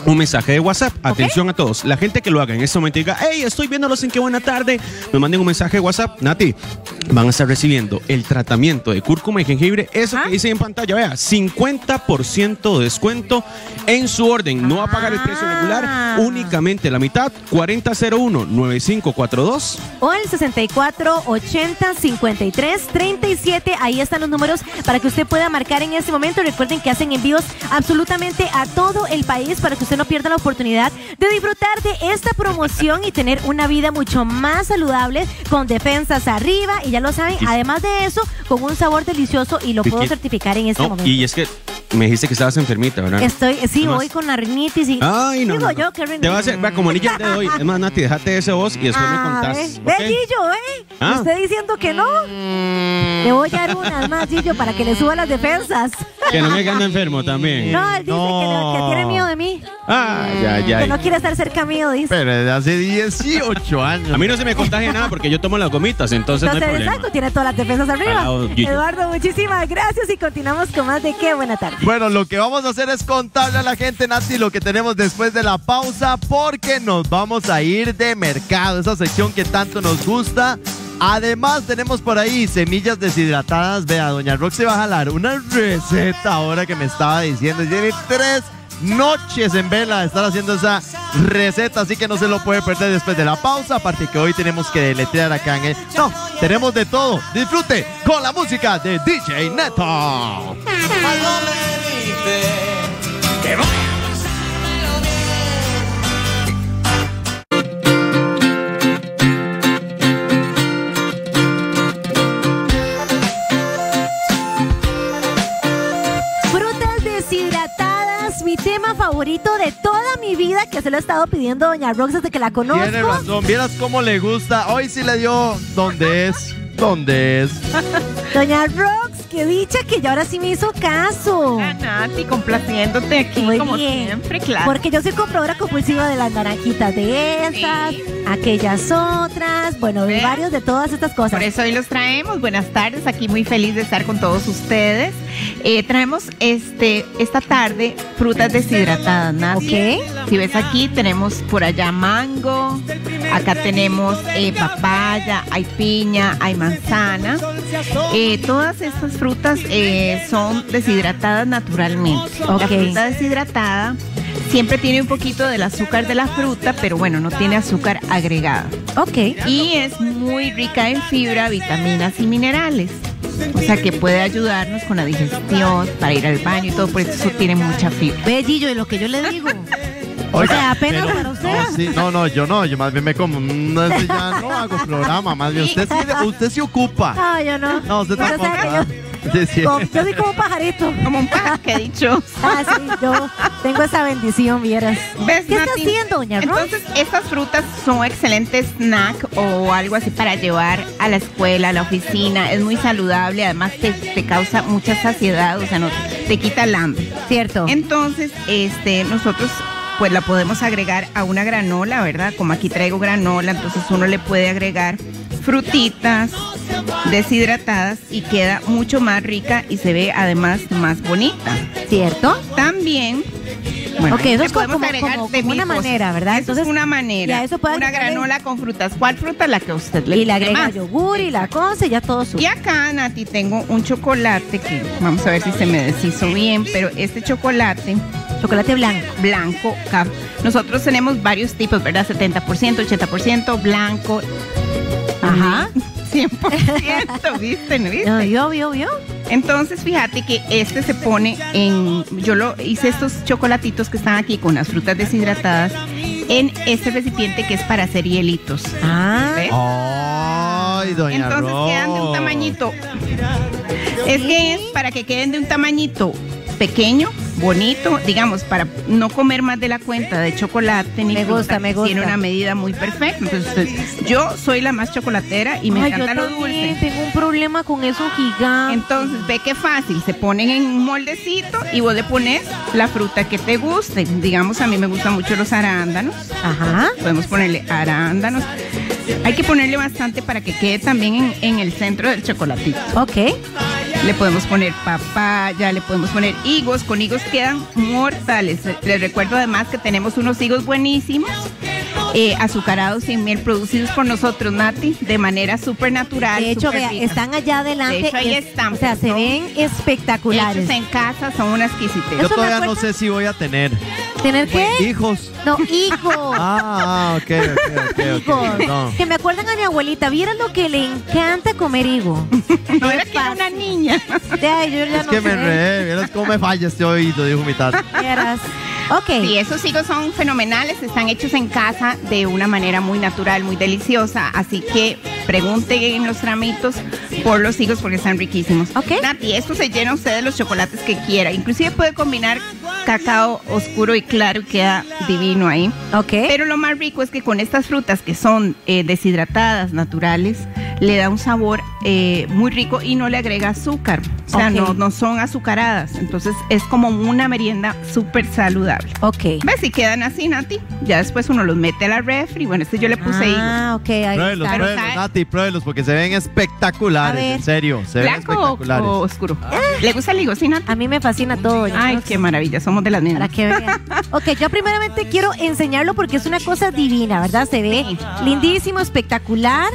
Speaker 6: un mensaje de WhatsApp. Atención a todos. La gente que lo haga en este momento y diga, hey, estoy viéndolos en qué buena tarde. Nos manden un mensaje de WhatsApp. Nati, van a estar recibiendo el tratamiento de cúrcuma y jengibre. Eso
Speaker 3: Ajá.
Speaker 6: que dice en pantalla, vea, 50% de descuento en su orden. No va a pagar el precio
Speaker 3: Ah.
Speaker 6: regular, únicamente la mitad. 4001-9542.
Speaker 3: O el 64 80 53 37. Ahí están los números para que usted pueda marcar en este momento. Recuerden que hacen envíos absolutamente a todo el país para que usted no pierda la oportunidad de disfrutar de esta promoción y tener una vida mucho más saludable con defensas arriba. Y ya lo saben, además de eso, con un sabor delicioso y lo puedo certificar en este
Speaker 6: No,
Speaker 3: momento.
Speaker 6: y es que me dijiste que estabas enfermita, ¿verdad?
Speaker 3: Estoy, sí, voy con la rinitis y.
Speaker 6: Ay, no.
Speaker 3: Digo
Speaker 6: no,
Speaker 3: yo que rin-
Speaker 6: Te va a hacer, vea, como anillo de hoy. Es más, Nati, déjate ese voz y después me
Speaker 3: Ah,
Speaker 6: contás.
Speaker 3: ve, Gillo, ¿eh?
Speaker 6: Ah.
Speaker 3: Usted diciendo que no. Le voy a dar unas más, Gillo, para que le suba las defensas.
Speaker 6: Que no me quede enfermo también.
Speaker 3: No, él dice que, le- que tiene miedo de mí.
Speaker 6: Ay, ay,
Speaker 3: Que
Speaker 6: ay.
Speaker 3: no quiere estar cerca mío, dice.
Speaker 2: Pero desde hace 18 años.
Speaker 6: A mí no se me contagia nada porque yo tomo las gomitas, entonces, no hay
Speaker 3: Entonces,
Speaker 6: problema.
Speaker 3: tiene todas las defensas arriba. Eduardo, muchísimas gracias y continuamos con más de qué buena tarde.
Speaker 2: Bueno, lo que vamos a hacer es contarle a la gente, Nati, lo que tenemos después de la pausa, porque nos vamos a ir de mercado, esa sección que tanto nos gusta. Además, tenemos por ahí semillas deshidratadas. Vea, Doña Roxy va a jalar una receta ahora que me estaba diciendo. Tiene tres noches en vela estar haciendo esa receta, así que no se lo puede perder después de la pausa. Aparte que hoy tenemos que deletrear acá en el. No, tenemos de todo. Disfrute con la música de DJ Neto.
Speaker 3: Favorito de toda mi vida, que se lo ha estado pidiendo Doña Rox desde que la conozco.
Speaker 2: Tiene razón, vieras cómo le gusta. Hoy sí le dio dónde es, dónde es.
Speaker 3: Doña Rox, qué dicha que ya ahora sí me hizo caso.
Speaker 7: Ah, Nati, complaciéndote aquí
Speaker 3: Muy
Speaker 7: como
Speaker 3: bien.
Speaker 7: siempre, claro.
Speaker 3: Porque yo soy compradora compulsiva de las naranjitas de esas,
Speaker 7: Sí.
Speaker 3: aquellas otras, bueno, de varios de todas estas cosas.
Speaker 7: Por eso hoy los traemos. Buenas tardes, aquí muy feliz de estar con todos ustedes. Eh, traemos este esta tarde frutas deshidratadas, Nati.
Speaker 3: Ok.
Speaker 7: Si ves aquí, tenemos por allá mango, acá tenemos eh, papaya, hay piña, hay manzana. Eh, todas estas frutas eh, son deshidratadas naturalmente.
Speaker 3: Ok.
Speaker 7: La fruta deshidratada siempre tiene un poquito del azúcar de la fruta, pero bueno, no tiene azúcar agregada.
Speaker 3: Ok.
Speaker 7: Y es muy rica en fibra, vitaminas y minerales. O sea que puede ayudarnos con la digestión, para ir al baño y todo, por eso tiene mucha fibra.
Speaker 3: Gillo, de lo que yo le digo. O sea, apenas
Speaker 2: pero-
Speaker 3: para usted.
Speaker 2: No, sí, no, no, yo no, yo más bien me como, ese ya no hago programa, más bien usted sí, usted se ocupa.
Speaker 3: No, yo no.
Speaker 2: No, usted tampoco.
Speaker 3: Yo, como- yo soy como un pajarito.
Speaker 7: Como un paja que dicho. *laughs*
Speaker 3: Ah, sí, yo tengo esa bendición, vieras.
Speaker 7: ¿Ves,
Speaker 3: ¿Qué está
Speaker 7: Nati?
Speaker 3: haciendo, doña Ros?
Speaker 7: Entonces, estas frutas son excelentes snack o algo así para llevar a la escuela, a la oficina. Es muy saludable, además te, te causa mucha saciedad, o sea, no, te quita el hambre.
Speaker 3: Cierto.
Speaker 7: Entonces, este, nosotros pues la podemos agregar a una granola, ¿verdad? Como aquí traigo granola, entonces uno le puede agregar frutitas deshidratadas y queda mucho más rica y se ve además más bonita.
Speaker 3: ¿Cierto?
Speaker 7: También, bueno,
Speaker 3: Ok, eso es como-
Speaker 7: podemos agregar
Speaker 3: como-
Speaker 7: de
Speaker 3: como una manera, ¿verdad?
Speaker 7: Eso
Speaker 3: Entonces,
Speaker 7: es una manera.
Speaker 3: eso puede
Speaker 7: una
Speaker 3: agregarle-
Speaker 7: granola con frutas. ¿Cuál fruta? La que usted le
Speaker 3: Y le agrega
Speaker 7: más.
Speaker 3: yogur y la cosa y ya todo su.
Speaker 7: Y acá, Nati, tengo un chocolate que vamos a ver si se me deshizo bien, pero este chocolate
Speaker 3: Chocolate blanco.
Speaker 7: blanco, nosotros tenemos varios tipos, ¿verdad? 70%, 80%, blanco.
Speaker 3: Ajá.
Speaker 7: 100%, *laughs* ¿viste? ¿No viste?
Speaker 3: No, yo, yo, yo.
Speaker 7: Entonces, fíjate que este se pone en. Yo lo hice estos chocolatitos que están aquí con las frutas deshidratadas en este recipiente que es para hacer hielitos.
Speaker 3: Ah.
Speaker 7: ¿Ves?
Speaker 2: Ay, doña
Speaker 7: Entonces quedan de un tamañito. Es que es para que queden de un tamañito pequeño, bonito, digamos, para no comer más de la cuenta de chocolate ni
Speaker 3: Me
Speaker 7: fruta,
Speaker 3: gusta, me
Speaker 7: que Tiene
Speaker 3: gusta.
Speaker 7: una medida muy perfecta. Entonces, yo soy la más chocolatera y me
Speaker 3: Ay,
Speaker 7: encanta
Speaker 3: yo
Speaker 7: lo dulce.
Speaker 3: tengo un problema con eso gigante.
Speaker 7: Entonces, ve qué fácil, se ponen en un moldecito y vos le pones la fruta que te guste. Digamos, a mí me gustan mucho los arándanos.
Speaker 3: Ajá.
Speaker 7: Podemos ponerle arándanos. Hay que ponerle bastante para que quede también en, en el centro del chocolatito.
Speaker 3: Ok.
Speaker 7: Le podemos poner papaya, le podemos poner higos. Con higos quedan mortales. Les recuerdo además que tenemos unos higos buenísimos, eh, azucarados sin miel, producidos por nosotros, Nati, de manera súper natural.
Speaker 3: De hecho, vea, están allá adelante.
Speaker 7: De hecho, ahí
Speaker 3: Es-
Speaker 7: están,
Speaker 3: O sea, se ven espectaculares.
Speaker 7: Hechos en casa son una exquisitez.
Speaker 2: Yo
Speaker 3: me
Speaker 2: todavía no sé si voy a tener
Speaker 3: ¿Tener qué?
Speaker 2: hijos.
Speaker 3: No, hijos. *laughs*
Speaker 2: Ah, ok, ok, ok, ok.
Speaker 3: Higos.
Speaker 2: No.
Speaker 3: Que me acuerdan a mi abuelita. ¿Vieran lo que le encanta comer higo? *laughs*
Speaker 7: No era que era una niña.
Speaker 3: Yo ya
Speaker 2: Es
Speaker 3: no
Speaker 2: que me
Speaker 3: sé.
Speaker 2: enredé, vieras cómo me falla este oído, dijo mi tata.
Speaker 3: Vieras. Ok.
Speaker 7: Sí, esos higos son fenomenales, están hechos en casa de una manera muy natural, muy deliciosa, así que pregunten en los tramitos por los higos porque están riquísimos.
Speaker 3: Ok.
Speaker 7: Nati, esto se llena usted de los chocolates que quiera, inclusive puede combinar cacao oscuro y claro y queda divino ahí.
Speaker 3: Ok.
Speaker 7: Pero lo más rico es que con estas frutas que son eh, deshidratadas, naturales, le da un sabor eh, muy rico y no le agrega azúcar. O sea, no, no son azucaradas. Entonces es como una merienda súper saludable.
Speaker 3: Ok.
Speaker 7: ¿Ves? Si quedan así, Nati, ya después uno los mete a la refri. Bueno, este yo le puse higos.
Speaker 3: Ah, ok. Ahí
Speaker 2: Pruébelos,
Speaker 3: está.
Speaker 2: Pruébelos, Nati, pruébelos, porque se ven espectaculares, en serio. Se ven
Speaker 7: ¿Blanco o,
Speaker 2: espectaculares.
Speaker 7: o oscuro? ¿Le gusta el higo, sí, Nati?
Speaker 3: A mí me fascina todo.
Speaker 7: Ay, qué maravilla, somos de las
Speaker 3: Para
Speaker 7: mismas.
Speaker 3: que vean. Ok, yo primeramente quiero enseñarlo porque es una cosa divina, ¿verdad? Se ve
Speaker 7: Sí.
Speaker 3: lindísimo, espectacular.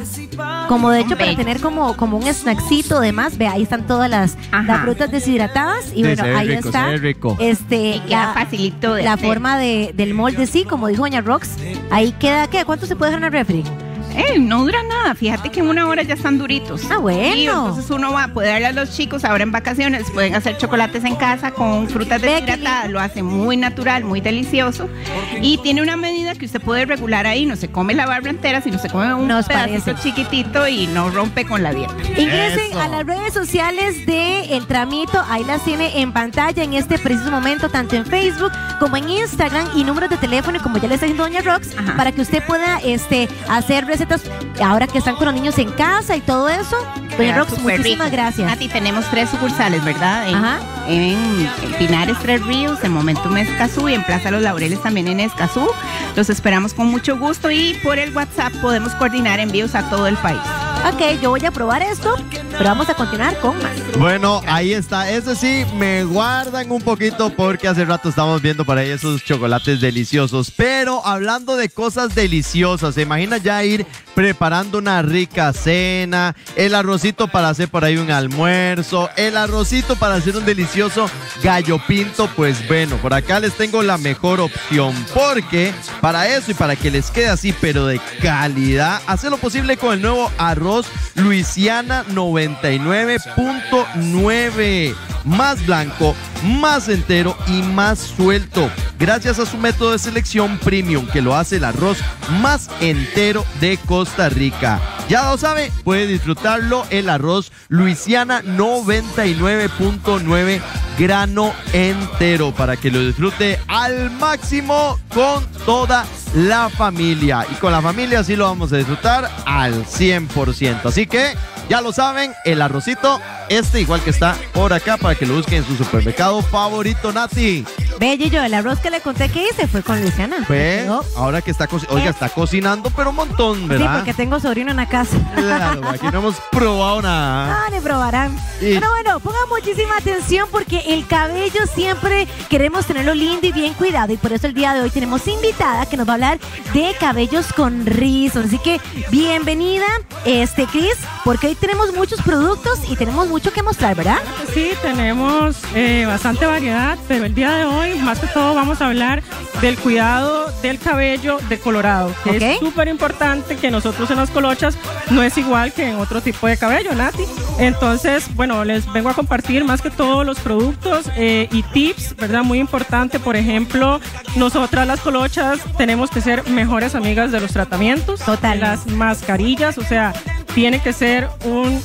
Speaker 3: Como de hecho para tener como, como un snackcito demás. Ve, ahí están todas las, frutas deshidratadas. Y
Speaker 2: Sí,
Speaker 3: bueno, ahí
Speaker 2: rico,
Speaker 3: está.
Speaker 2: rico.
Speaker 3: Este,
Speaker 7: Y queda
Speaker 3: la,
Speaker 7: facilito de
Speaker 3: la
Speaker 7: hacer.
Speaker 3: forma de, del molde, sí, como dijo Doña Rox. Ahí queda, ¿qué? ¿Cuánto se puede dejar en el refri?
Speaker 7: Eh, no dura nada, fíjate que en una hora ya están duritos.
Speaker 3: Ah, bueno.
Speaker 7: Entonces uno va a poder darle a los chicos ahora en vacaciones, pueden hacer chocolates en casa con frutas deshidratadas, lo hace muy natural, muy delicioso y tiene una medida que usted puede regular ahí, no se come la barra entera, sino se come un
Speaker 3: Nos
Speaker 7: pedacito
Speaker 3: parece.
Speaker 7: chiquitito y no rompe con la dieta.
Speaker 3: Ingresen
Speaker 2: Eso.
Speaker 3: a las redes sociales de El Tramito, ahí las tiene en pantalla en este preciso momento, tanto en Facebook como en Instagram y números de teléfono, como ya le está diciendo Doña Rox,
Speaker 7: Ajá.
Speaker 3: para que usted pueda este, hacer recetas ahora que están con los niños en casa y todo eso. Doña Rox, muchísimas
Speaker 7: rico.
Speaker 3: gracias.
Speaker 7: Nati, tenemos tres sucursales, ¿verdad? En,
Speaker 3: Ajá.
Speaker 7: en Pinares Tres Ríos, en Momentum Escazú y en Plaza Los Laureles también en Escazú. Los esperamos con mucho gusto y por el WhatsApp podemos coordinar envíos a todo el país.
Speaker 3: Ok, yo voy a probar esto, pero vamos a continuar con más.
Speaker 2: Bueno, ahí está. Ese sí, me guardan un poquito porque hace rato estamos viendo por ahí esos chocolates deliciosos. Pero hablando de cosas deliciosas, ¿se imagina ya ir preparando una rica cena? El arrocito para hacer por ahí un almuerzo, el arrocito para hacer un delicioso gallo pinto. Pues bueno, por acá les tengo la mejor opción porque para eso y para que les quede así, pero de calidad, hace lo posible con el nuevo arroz Luisiana 99.9. Más blanco, más entero y más suelto. gracias a su método de selección premium que lo hace el arroz más entero de Costa Rica. Ya lo sabe, puede disfrutarlo el arroz Luisiana 99.9 grano entero para que lo disfrute al máximo con toda la familia. Y con la familia sí lo vamos a disfrutar al 100%. Así que ya lo saben, el arrocito, este igual que está por acá para que lo busquen en su supermercado favorito, Nati.
Speaker 3: Bello, yo el arroz que le conté que hice fue con Luisiana.
Speaker 2: Fue,
Speaker 3: ¿No?
Speaker 2: ahora que está, oiga, está cocinando, pero un montón,
Speaker 3: Sí,
Speaker 2: ¿verdad?
Speaker 3: porque tengo sobrino en la casa.
Speaker 2: Claro, aquí no hemos probado nada.
Speaker 3: Ah, le probarán.
Speaker 2: Sí.
Speaker 3: Pero bueno, pongan muchísima atención porque el cabello siempre queremos tenerlo lindo y bien cuidado. Y por eso el día de hoy tenemos invitada que nos va a hablar de cabellos con rizos. Así que bienvenida, este Cris, porque hoy tenemos muchos productos y tenemos mucho que mostrar, ¿verdad?
Speaker 8: Sí, tenemos eh, bastante variedad, pero el día de hoy, más que todo, vamos a hablar del cuidado del cabello decolorado, que
Speaker 3: Ok.
Speaker 8: es súper importante que nosotros en las colochas no es igual que en otro tipo de cabello, Nati. Entonces, bueno, les vengo a compartir más que todo los productos eh, y tips, ¿verdad? Muy importante, por ejemplo, nosotras las colochas tenemos que ser mejores amigas de los tratamientos,
Speaker 3: Total.
Speaker 8: de las mascarillas, o sea, tiene que ser un,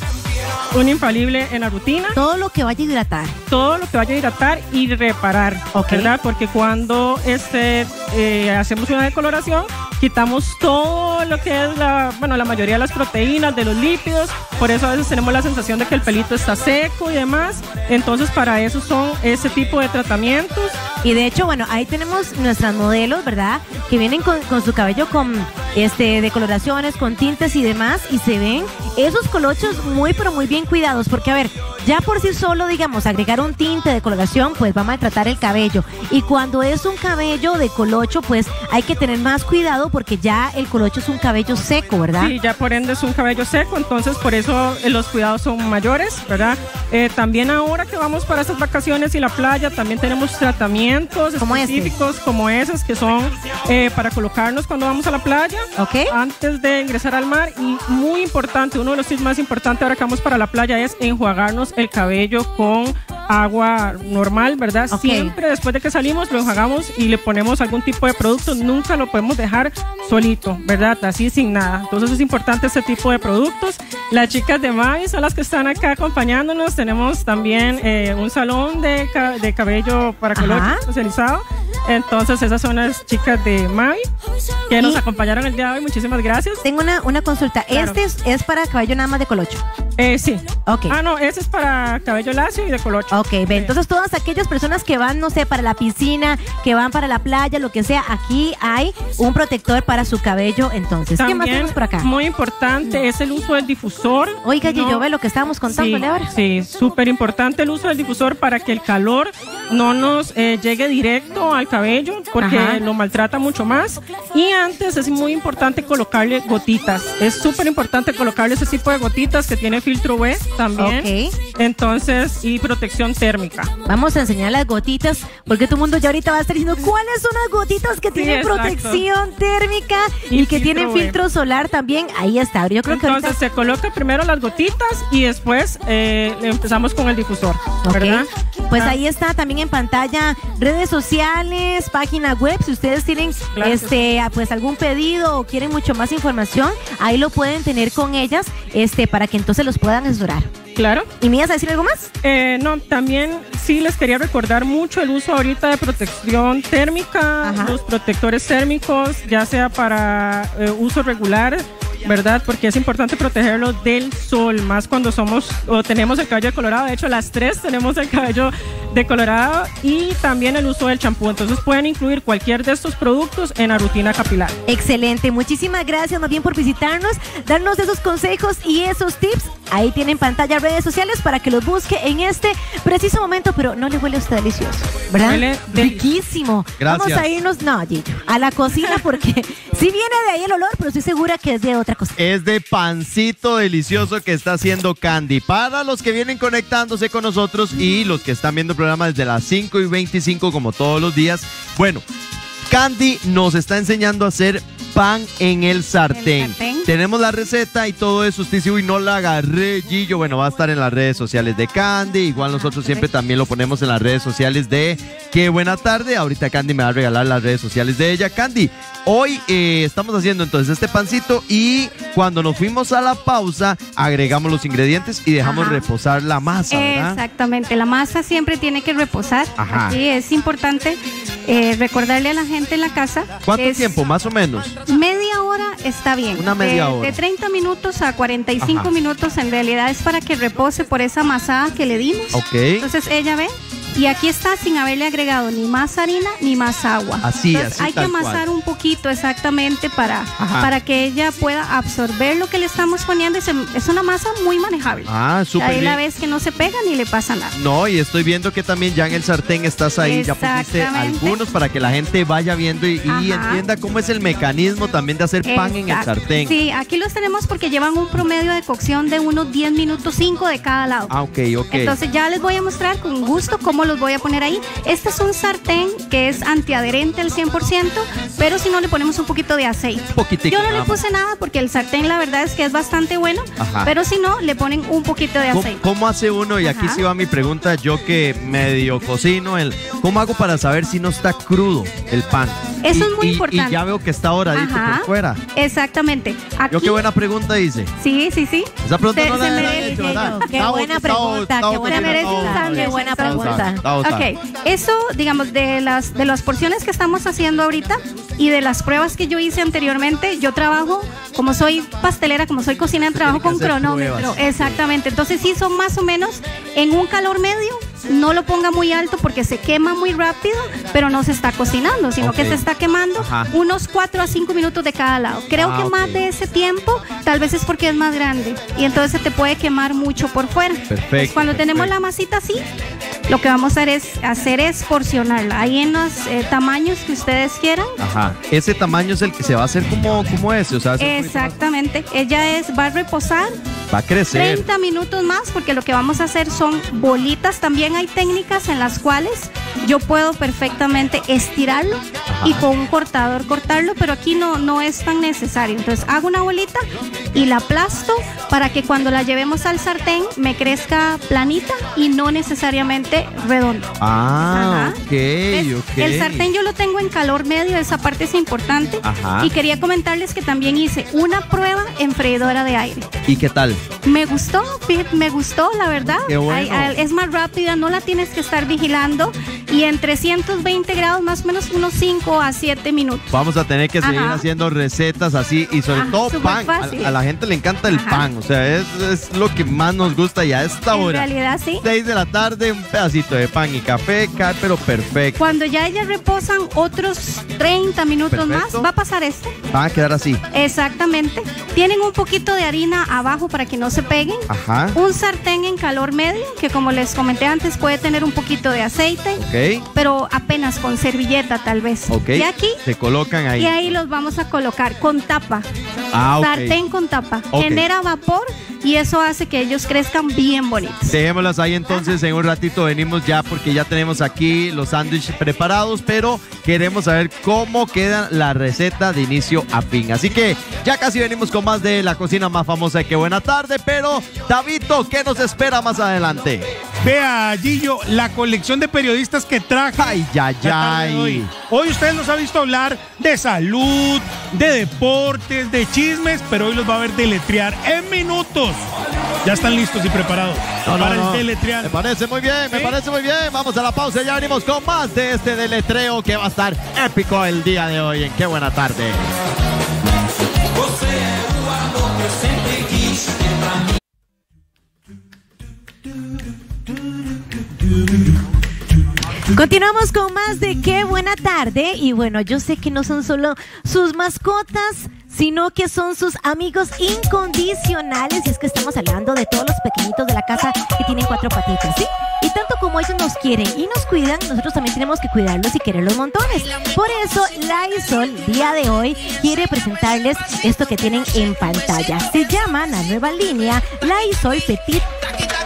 Speaker 8: un infalible en la rutina
Speaker 3: Todo lo que vaya a hidratar.
Speaker 8: todo lo que vaya a hidratar y reparar,
Speaker 3: Ok.
Speaker 8: ¿verdad? Porque cuando este, eh, hacemos una decoloración, quitamos todo lo que es la, bueno, la mayoría de las proteínas, de los lípidos, por eso a veces tenemos la sensación de que el pelito está seco y demás. Entonces, para eso son ese tipo de tratamientos.
Speaker 3: Y de hecho, bueno, ahí tenemos nuestras modelos, ¿verdad? Que vienen con, con su cabello con este decoloraciones, con tintes y demás. Y se ven esos colochos muy, pero muy bien cuidados. Porque, a ver, ya por sí solo, digamos, agregar un tinte de coloración, pues va a maltratar el cabello. Y cuando es un cabello de colocho, pues hay que tener más cuidado porque ya el colocho es un cabello seco, ¿verdad?
Speaker 8: Sí, ya por ende es un cabello seco, entonces por eso eh, los cuidados son mayores, ¿verdad? Eh, también ahora que vamos para estas vacaciones y la playa, también tenemos tratamientos
Speaker 3: Como este.
Speaker 8: específicos como esos que son eh, para colocarnos cuando vamos a la playa.
Speaker 3: ¿Ok?
Speaker 8: Antes de ingresar al mar y muy importante, uno de los tips más importantes ahora que vamos para la playa es enjuagarnos el cabello con agua normal, ¿verdad?
Speaker 3: Ok.
Speaker 8: Siempre después de que salimos lo enjuagamos y le ponemos algún tipo de producto, nunca lo podemos dejar solito, ¿verdad? Así sin nada. Entonces es importante este tipo de productos. Las chicas de Mavi son las que están acá acompañándonos. Tenemos también eh, un salón de, de cabello para color especializado. Entonces esas son las chicas de Mavi que nos
Speaker 3: Y-
Speaker 8: acompañaron el día de hoy. Muchísimas gracias.
Speaker 3: Tengo una, una consulta.
Speaker 8: Claro.
Speaker 3: Este es, es para cabello nada más de colocho.
Speaker 8: Eh, sí.
Speaker 3: Ok.
Speaker 8: Ah, no, ese es para cabello lacio y de colocho.
Speaker 3: Ok, ve, entonces todas aquellas personas que van, no sé, para la piscina, que van para la playa, lo que sea, aquí hay un protector para su cabello. Entonces, ¿qué más
Speaker 8: También,
Speaker 3: tenemos por acá?
Speaker 8: muy importante es el uso del difusor.
Speaker 3: Oiga,
Speaker 8: No-
Speaker 3: yo ve lo que estábamos contándole
Speaker 8: sí,
Speaker 3: ahora.
Speaker 8: Sí, súper importante el uso del difusor para que el calor no nos eh, llegue directo al cabello porque
Speaker 3: Ajá.
Speaker 8: lo maltrata mucho más. Y antes es muy importante colocarle gotitas. Es súper importante colocarle ese tipo de gotitas que tiene filtro UV también.
Speaker 3: Ok.
Speaker 8: Entonces, y protección térmica.
Speaker 3: Vamos a enseñar las gotitas, porque todo el mundo ya ahorita va a estar diciendo cuáles son las gotitas que tienen protección térmica y,
Speaker 8: Y
Speaker 3: que tienen
Speaker 8: UV.
Speaker 3: filtro solar también. Ahí está. Yo creo que
Speaker 8: Entonces
Speaker 3: ahorita.
Speaker 8: se coloca primero las gotitas y después eh, empezamos con el difusor,
Speaker 3: Ok.
Speaker 8: ¿verdad?
Speaker 3: Pues
Speaker 8: Ah,
Speaker 3: ahí está también en pantalla redes sociales, página web. Si ustedes tienen
Speaker 8: Claro
Speaker 3: este pues algún pedido o quieren mucho más información, ahí lo pueden tener con ellas, este, para que entonces los puedan asesorar.
Speaker 8: Claro.
Speaker 3: ¿Y me ibas a decir algo más?
Speaker 8: Eh, no, también sí les quería recordar mucho el uso ahorita de protección térmica,
Speaker 3: Ajá.
Speaker 8: los protectores térmicos, ya sea para eh, uso regular, ¿verdad? Porque es importante protegerlo del sol, más cuando somos o tenemos el cabello colorado. De hecho, las tres tenemos el cabello decolorado y también el uso del champú. Entonces pueden incluir cualquier de estos productos en la rutina capilar.
Speaker 3: Excelente, muchísimas gracias más bien por visitarnos, darnos esos consejos y esos tips. Ahí tienen pantalla redes sociales para que los busque en este preciso momento, pero no le huele a usted delicioso, ¿verdad?
Speaker 8: Huele.
Speaker 3: Riquísimo.
Speaker 2: Gracias.
Speaker 3: Vamos a irnos, no, Gillo, a la cocina *laughs* porque sí viene de ahí el olor, pero estoy segura que es de otra cosa.
Speaker 2: Es de pancito delicioso que está haciendo Candy. Para los que vienen conectándose con nosotros y los que están viendo el programa desde las 5 y 25 como todos los días. Bueno, Candy nos está enseñando a hacer pan en el sartén.
Speaker 5: sartén.
Speaker 2: Tenemos la receta y todo eso. Usted dice, uy, no la agarré, Gillo. Bueno, va a estar en las redes sociales de Candy. Igual nosotros siempre también lo ponemos en las redes sociales de Qué Buena Tarde. Ahorita Candy me va a regalar las redes sociales de ella. Candy, hoy eh, estamos haciendo entonces este pancito y cuando nos fuimos a la pausa, agregamos los ingredientes y dejamos
Speaker 5: Ajá.
Speaker 2: reposar la masa, ¿verdad?
Speaker 5: Exactamente, la masa siempre tiene que reposar.
Speaker 2: Ajá.
Speaker 5: Aquí es importante eh, recordarle a la gente en la casa.
Speaker 2: ¿Cuánto
Speaker 5: es
Speaker 2: tiempo, más o menos?
Speaker 5: Media hora está bien.
Speaker 2: Una media
Speaker 5: de,
Speaker 2: hora.
Speaker 5: De 30 minutos a 45
Speaker 2: Ajá.
Speaker 5: minutos en realidad es para que repose por esa masada que le dimos.
Speaker 2: Ok.
Speaker 5: Entonces ella ve. Y aquí está sin haberle agregado ni más harina ni más agua.
Speaker 2: Así,
Speaker 5: Entonces
Speaker 2: así,
Speaker 5: hay que
Speaker 2: cual.
Speaker 5: amasar un poquito exactamente para,
Speaker 2: Ajá.
Speaker 5: para que ella pueda absorber lo que le estamos poniendo. y se- Es una masa muy manejable.
Speaker 2: Ah, súper
Speaker 5: Ahí la ves que no se pega ni le pasa nada.
Speaker 2: No, y estoy viendo que también ya en el sartén estás ahí, ya pusiste algunos para que la gente vaya viendo y, entienda cómo es el mecanismo también de hacer pan en el sartén.
Speaker 5: Sí, aquí los tenemos porque llevan un promedio de cocción de unos 10 minutos 5 de cada lado.
Speaker 2: Ah, ok, ok.
Speaker 5: Entonces ya les voy a mostrar con gusto cómo los voy a poner ahí. Este es un sartén que es antiadherente al 100%, pero si no le ponemos un poquito de aceite.
Speaker 2: poquitico
Speaker 5: Yo no le puse nada porque el sartén la verdad es que es bastante bueno,
Speaker 2: Ajá.
Speaker 5: pero si no le ponen un poquito de
Speaker 2: ¿Cómo,
Speaker 5: aceite.
Speaker 2: cómo hace uno? Y aquí sí va mi pregunta, yo que medio cocino, el, ¿cómo hago para saber si no está crudo el pan?
Speaker 5: Eso
Speaker 2: Y-
Speaker 5: es muy
Speaker 2: y-
Speaker 5: importante.
Speaker 2: Y ya veo que está doradito por fuera.
Speaker 5: Exactamente. Aquí,
Speaker 2: Yo qué buena pregunta dice.
Speaker 5: Sí, sí, sí.
Speaker 2: Esa pregunta
Speaker 5: Se-
Speaker 2: no la
Speaker 5: se
Speaker 2: la
Speaker 5: me-
Speaker 2: he hecho, ¿verdad?
Speaker 3: Qué buena pregunta, qué buena
Speaker 5: merece
Speaker 3: pregunta. Qué buena pregunta.
Speaker 2: Está botado.
Speaker 5: Ok, eso, digamos, de las, de las porciones que estamos haciendo ahorita y de las pruebas que yo hice anteriormente, yo trabajo, como soy pastelera, como soy cocinera, trabajo con cronómetro.
Speaker 2: pruebas.
Speaker 5: Exactamente. Entonces sí son más o menos en un calor medio. No lo ponga muy alto porque se quema muy rápido, pero no se está cocinando, sino que se está quemando
Speaker 2: Ajá.
Speaker 5: unos 4 a 5 minutos de cada lado. Creo
Speaker 2: Ah,
Speaker 5: que
Speaker 2: ok.
Speaker 5: más de ese tiempo, tal vez es porque es más grande y entonces se te puede quemar mucho por fuera.
Speaker 2: Perfecto,
Speaker 5: Entonces, cuando tenemos
Speaker 2: perfecto.
Speaker 5: la masita así, lo que vamos a hacer es, hacer es porcionarla. Ahí en los eh, tamaños que ustedes quieran.
Speaker 2: Ajá. Ese tamaño es el que se va a hacer como, como ese, o sea,
Speaker 5: Exactamente. Ella es, va a reposar
Speaker 2: va a crecer.
Speaker 5: 30 minutos más porque lo que vamos a hacer son bolitas. También hay técnicas en las cuales yo puedo perfectamente estirarlo y con un cortador cortarlo, pero aquí no, no es tan necesario. Entonces hago una bolita y la aplasto para que cuando la llevemos al sartén me crezca planita y no necesariamente redonda.
Speaker 2: Ah,
Speaker 5: Ajá.
Speaker 2: ok.
Speaker 5: El sartén yo lo tengo en calor medio, esa parte es importante.
Speaker 2: Ajá.
Speaker 5: Y quería comentarles que también hice una prueba en freidora de aire.
Speaker 2: ¿Y qué tal?
Speaker 5: Me gustó, me gustó, la verdad.
Speaker 2: Qué bueno.
Speaker 5: Es más rápida, no la tienes que estar vigilando. Y en 320 grados, más o menos unos 5 a 7 minutos.
Speaker 2: Vamos a tener que seguir
Speaker 5: Ajá.
Speaker 2: haciendo recetas así y sobre todo pan. A, la gente le encanta el
Speaker 5: Ajá.
Speaker 2: pan, o sea, es, es lo que más nos gusta y a esta
Speaker 5: En
Speaker 2: hora.
Speaker 5: realidad, sí.
Speaker 2: 6 de la tarde, un pedacito de pan y café, cae pero perfecto.
Speaker 5: Cuando ya ellas reposan otros 30 minutos
Speaker 2: Perfecto.
Speaker 5: más, va a pasar esto.
Speaker 2: Va a quedar así.
Speaker 5: Exactamente. Tienen un poquito de harina abajo para que no se peguen.
Speaker 2: Ajá.
Speaker 5: Un sartén en calor medio, que como les comenté antes, puede tener un poquito de aceite, pero apenas con servilleta tal vez.
Speaker 2: ok.
Speaker 5: Y aquí,
Speaker 2: Se colocan ahí.
Speaker 5: y ahí los vamos a colocar con tapa.
Speaker 2: Ah.
Speaker 5: Sartén con tapa. Genera vapor y eso hace que ellos crezcan bien bonitos.
Speaker 2: Dejémoslas ahí entonces, en un ratito venimos ya porque ya tenemos aquí los sándwiches preparados, pero queremos saber cómo queda la receta de inicio a fin. Así que ya casi venimos con más de la cocina más famosa de que buena tarde, pero Davito, ¿qué nos espera más adelante?
Speaker 9: Vea, La colección de periodistas que traje.
Speaker 2: Ay, ya, ya.
Speaker 9: Hoy. Hoy ustedes nos ha visto hablar de salud, de deportes, de chismes, pero hoy los va a ver deletrear en minutos. Ya están listos y preparados para el deletrear.
Speaker 2: Me parece muy bien, me parece muy bien. Vamos a la pausa, ya venimos con más de este deletreo que va a estar épico el día de hoy en Qué Buena Tarde.
Speaker 3: Continuamos con más de qué buena tarde y bueno, yo sé que no son solo sus mascotas, sino que son sus amigos incondicionales y es que estamos hablando de todos los pequeñitos de la casa que tienen cuatro patitas, ¿sí? Y tanto como ellos nos quieren y nos cuidan, nosotros también tenemos que cuidarlos y quererlos montones. Por eso, Lysol, día de hoy, quiere presentarles esto que tienen en pantalla. Se llama la nueva línea Lysol Petit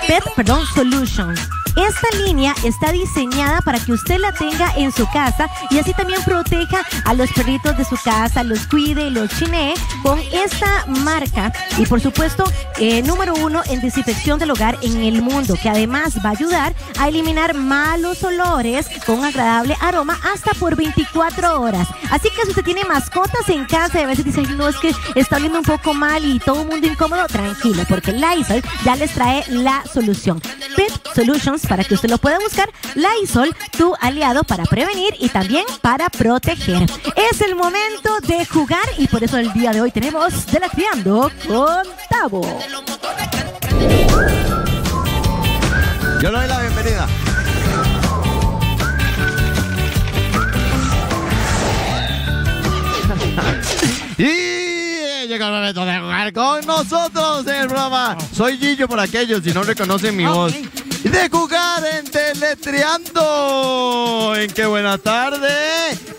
Speaker 3: Pet, perdón, Solutions. Esta línea está diseñada para que usted la tenga en su casa y así también proteja a los perritos de su casa, los cuide, los chinee con esta marca y por supuesto eh, número uno en desinfección del hogar en el mundo que además va a ayudar a eliminar malos olores con agradable aroma hasta por 24 horas. Así que si usted tiene mascotas en casa y a veces dice, "Ay, no, es que está oliendo un poco mal y todo el mundo incómodo, tranquilo, porque Lysol ya les trae la solución. Pet Solutions, para que usted lo pueda buscar, Lysol, tu aliado para prevenir y también para proteger. Es el momento de jugar y por eso el día de hoy tenemos Delatriando con Tabo.
Speaker 2: Yo le doy la bienvenida. Y llega el momento de jugar con nosotros en el programa. Soy Gillo por aquellos si no reconocen mi voz. De jugar en Deletreando. En qué buena tarde.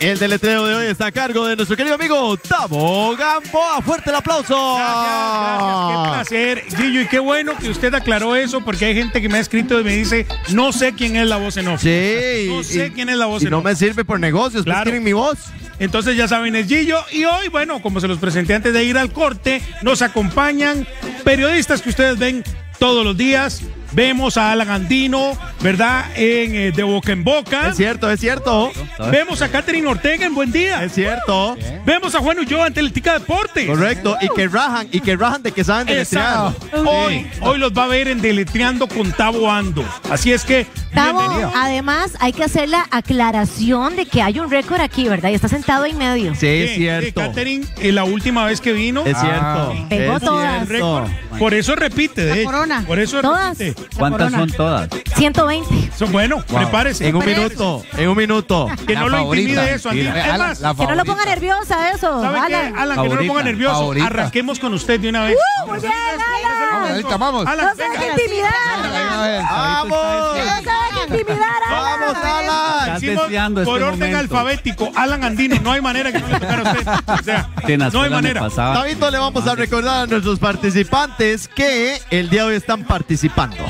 Speaker 2: El deletreo de hoy está a cargo de nuestro querido amigo Tabo Gamboa. Fuerte el aplauso.
Speaker 9: Qué placer, Gillo, y qué bueno que usted aclaró eso, porque hay gente que me ha escrito y me dice, no sé quién es la voz en off.
Speaker 2: Sí.
Speaker 9: No sé
Speaker 2: y-
Speaker 9: quién es la voz
Speaker 2: y
Speaker 9: en
Speaker 2: no
Speaker 9: off.
Speaker 2: me sirve por negocios, pues
Speaker 9: Claro.
Speaker 2: tienen mi voz.
Speaker 9: Entonces ya saben, es Gillo. Y hoy, bueno, como se los presenté antes de ir al corte, nos acompañan periodistas que ustedes ven todos los días. Vemos a Alan Andino, ¿verdad? En eh, De Boca en Boca.
Speaker 2: Es cierto, es cierto.
Speaker 9: Vemos a Catherine Ortega en Buen Día.
Speaker 2: Es cierto.
Speaker 9: Vemos a Juan Ulloa en Teletica Deportes.
Speaker 2: Correcto. Y que rajan, y que rajan de que saben deletrear.
Speaker 9: Exacto. Hoy, hoy los va a ver en Deletreando con Tabo Ando. Así es que,
Speaker 3: Tabo,
Speaker 9: bienvenido.
Speaker 3: además hay que hacer la aclaración de que hay un récord aquí, ¿verdad? Y está sentado en medio.
Speaker 2: Sí, es
Speaker 9: Sí,
Speaker 2: cierto.
Speaker 9: sí, Catherine, eh, la última vez que vino,
Speaker 2: Es cierto.
Speaker 3: Pegó
Speaker 2: es
Speaker 3: todas.
Speaker 9: el
Speaker 2: cierto.
Speaker 9: récord. Por eso repite, de hecho.
Speaker 5: corona.
Speaker 9: Por eso
Speaker 3: Todas.
Speaker 9: repite.
Speaker 10: ¿Cuántas son todas?
Speaker 3: 120.
Speaker 9: Son bueno, prepárese.
Speaker 2: En un minuto, en un minuto.
Speaker 9: Que no lo
Speaker 10: favorita.
Speaker 9: intimide eso, Andy. Es
Speaker 10: Alan,
Speaker 9: más,
Speaker 10: la
Speaker 3: Que no lo
Speaker 10: favorita.
Speaker 3: ponga nerviosa eso.
Speaker 9: ¿sabe qué?
Speaker 3: Alan.
Speaker 9: Alan, que no lo ponga nervioso.
Speaker 10: favorita.
Speaker 9: Arranquemos con usted de una vez.
Speaker 3: Uh, muy bien, Alan.
Speaker 10: Vamos, ahorita, vamos.
Speaker 9: Alan,
Speaker 3: No se
Speaker 9: venga.
Speaker 3: deje intimidar.
Speaker 2: ¡Vamos!
Speaker 3: No se deje intimidar,
Speaker 9: Por
Speaker 10: este
Speaker 9: orden
Speaker 10: momento.
Speaker 9: alfabético, Alan Andino, no hay manera que no le tocara a usted. O sea, no hay manera.
Speaker 2: Davito, le vamos a recordar a nuestros participantes que el día de hoy están participando.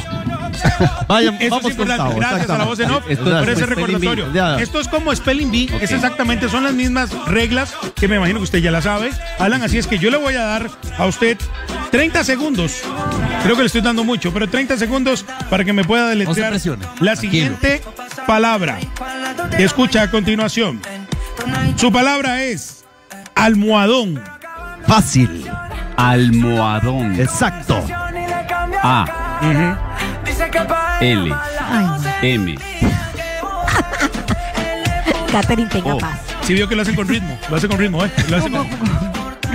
Speaker 2: *laughs* Vayan,
Speaker 9: Eso
Speaker 2: vamos
Speaker 9: es
Speaker 2: con
Speaker 9: importante. Gracias a la voz en off
Speaker 10: Esto
Speaker 9: por
Speaker 10: es
Speaker 9: ese
Speaker 10: como Spelling
Speaker 9: recordatorio. Esto es como Spelling Bee. Es exactamente, son las mismas reglas que me imagino que usted ya la sabe. Alan, así es que yo le voy a dar a usted 30 segundos. Creo que le estoy dando mucho, pero 30 segundos para que me pueda deletrear la
Speaker 10: Tranquilo.
Speaker 9: siguiente palabra. Escucha a continuación. Su palabra es almohadón.
Speaker 2: Fácil.
Speaker 10: Almohadón.
Speaker 2: Exacto.
Speaker 10: A. L. M. *laughs*
Speaker 3: Catherine, tenga
Speaker 10: Oh.
Speaker 3: paz.
Speaker 9: Si vio que lo hacen con ritmo, lo hace con ritmo, ¿eh? Lo hace con-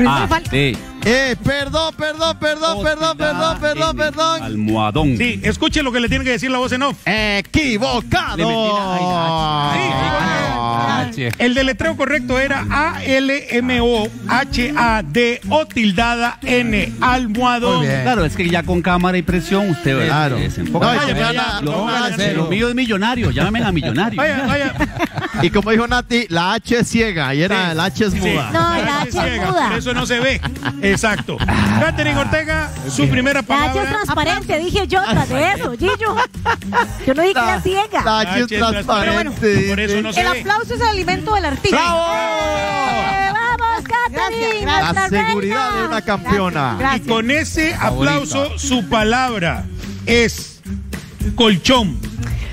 Speaker 10: A. D.
Speaker 2: Eh, perdón, perdón, perdón, perdón, perdón, perdón,
Speaker 10: M.
Speaker 2: perdón.
Speaker 10: Almohadón.
Speaker 9: Sí, escuche lo que le tiene que decir la voz en off.
Speaker 2: Equivocado.
Speaker 10: Le metí la- ay,
Speaker 2: Ah,
Speaker 10: H.
Speaker 9: El deletreo correcto era A-L-M-O-H-A-D-O tildada N, almohadón.
Speaker 10: Claro, es que ya con cámara y presión usted ve.
Speaker 2: Claro. a-
Speaker 10: Lo-
Speaker 2: a
Speaker 10: mío es millonario. Llámenme a millonario.
Speaker 9: Vaya, vaya. *laughs*
Speaker 2: Y como dijo Nati, la H es ciega y era la H es
Speaker 9: Sí.
Speaker 2: muda.
Speaker 3: No, la H es
Speaker 9: ciega,
Speaker 3: muda.
Speaker 9: por eso no se ve. *laughs* Exacto. Catherine Ortega, su primera
Speaker 3: La
Speaker 9: palabra.
Speaker 3: transparente, dije yo tras de eso, Gillo. Yo no dije que era ciega.
Speaker 2: La es
Speaker 9: transparente.
Speaker 2: transparente.
Speaker 9: Por eso no se
Speaker 5: El
Speaker 9: ve.
Speaker 5: aplauso es el alimento del artista.
Speaker 2: ¡Bravo!
Speaker 3: Eh, ¡Vamos, Catherine!
Speaker 2: La
Speaker 3: nuestra
Speaker 2: seguridad de una campeona.
Speaker 9: Y
Speaker 3: Gracias.
Speaker 9: con ese aplauso, su palabra es colchón.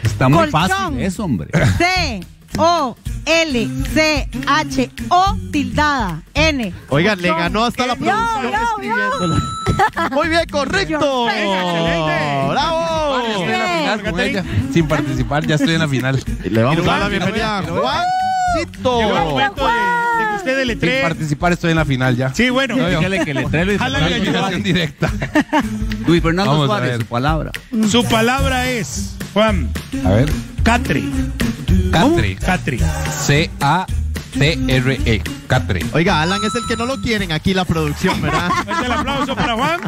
Speaker 10: Está muy
Speaker 5: Colchón.
Speaker 10: fácil eso, hombre.
Speaker 5: C O L C H O tildada N.
Speaker 2: Oigan, le ganó hasta la
Speaker 3: Yo,
Speaker 2: producción
Speaker 3: yo, yo.
Speaker 2: escribiéndolo. Muy bien, correcto.
Speaker 9: Excelente.
Speaker 2: ¡Bravo!
Speaker 3: Estoy en la final
Speaker 9: con ella.
Speaker 11: Sin participar, ya estoy en la final.
Speaker 2: Le vamos a dar la bienvenida a. Juancito.
Speaker 9: De,
Speaker 11: Sin participar, estoy en la final ya.
Speaker 9: Sí, bueno.
Speaker 10: Dígale que le trae Luis
Speaker 9: Jálale
Speaker 10: Fernando
Speaker 9: ayuda.
Speaker 11: Eliminación directa. *laughs*
Speaker 10: Luis Fernando
Speaker 11: Vamos
Speaker 10: Suárez, su palabra.
Speaker 9: Su palabra es, Juan,
Speaker 11: A ver.
Speaker 9: Catri.
Speaker 11: Catri.
Speaker 9: Catri.
Speaker 11: C-A-T-R-E. Catri.
Speaker 2: Oiga, Alan es el que no lo quieren aquí la producción, ¿verdad? *laughs*
Speaker 9: Fuerte el aplauso para Juan.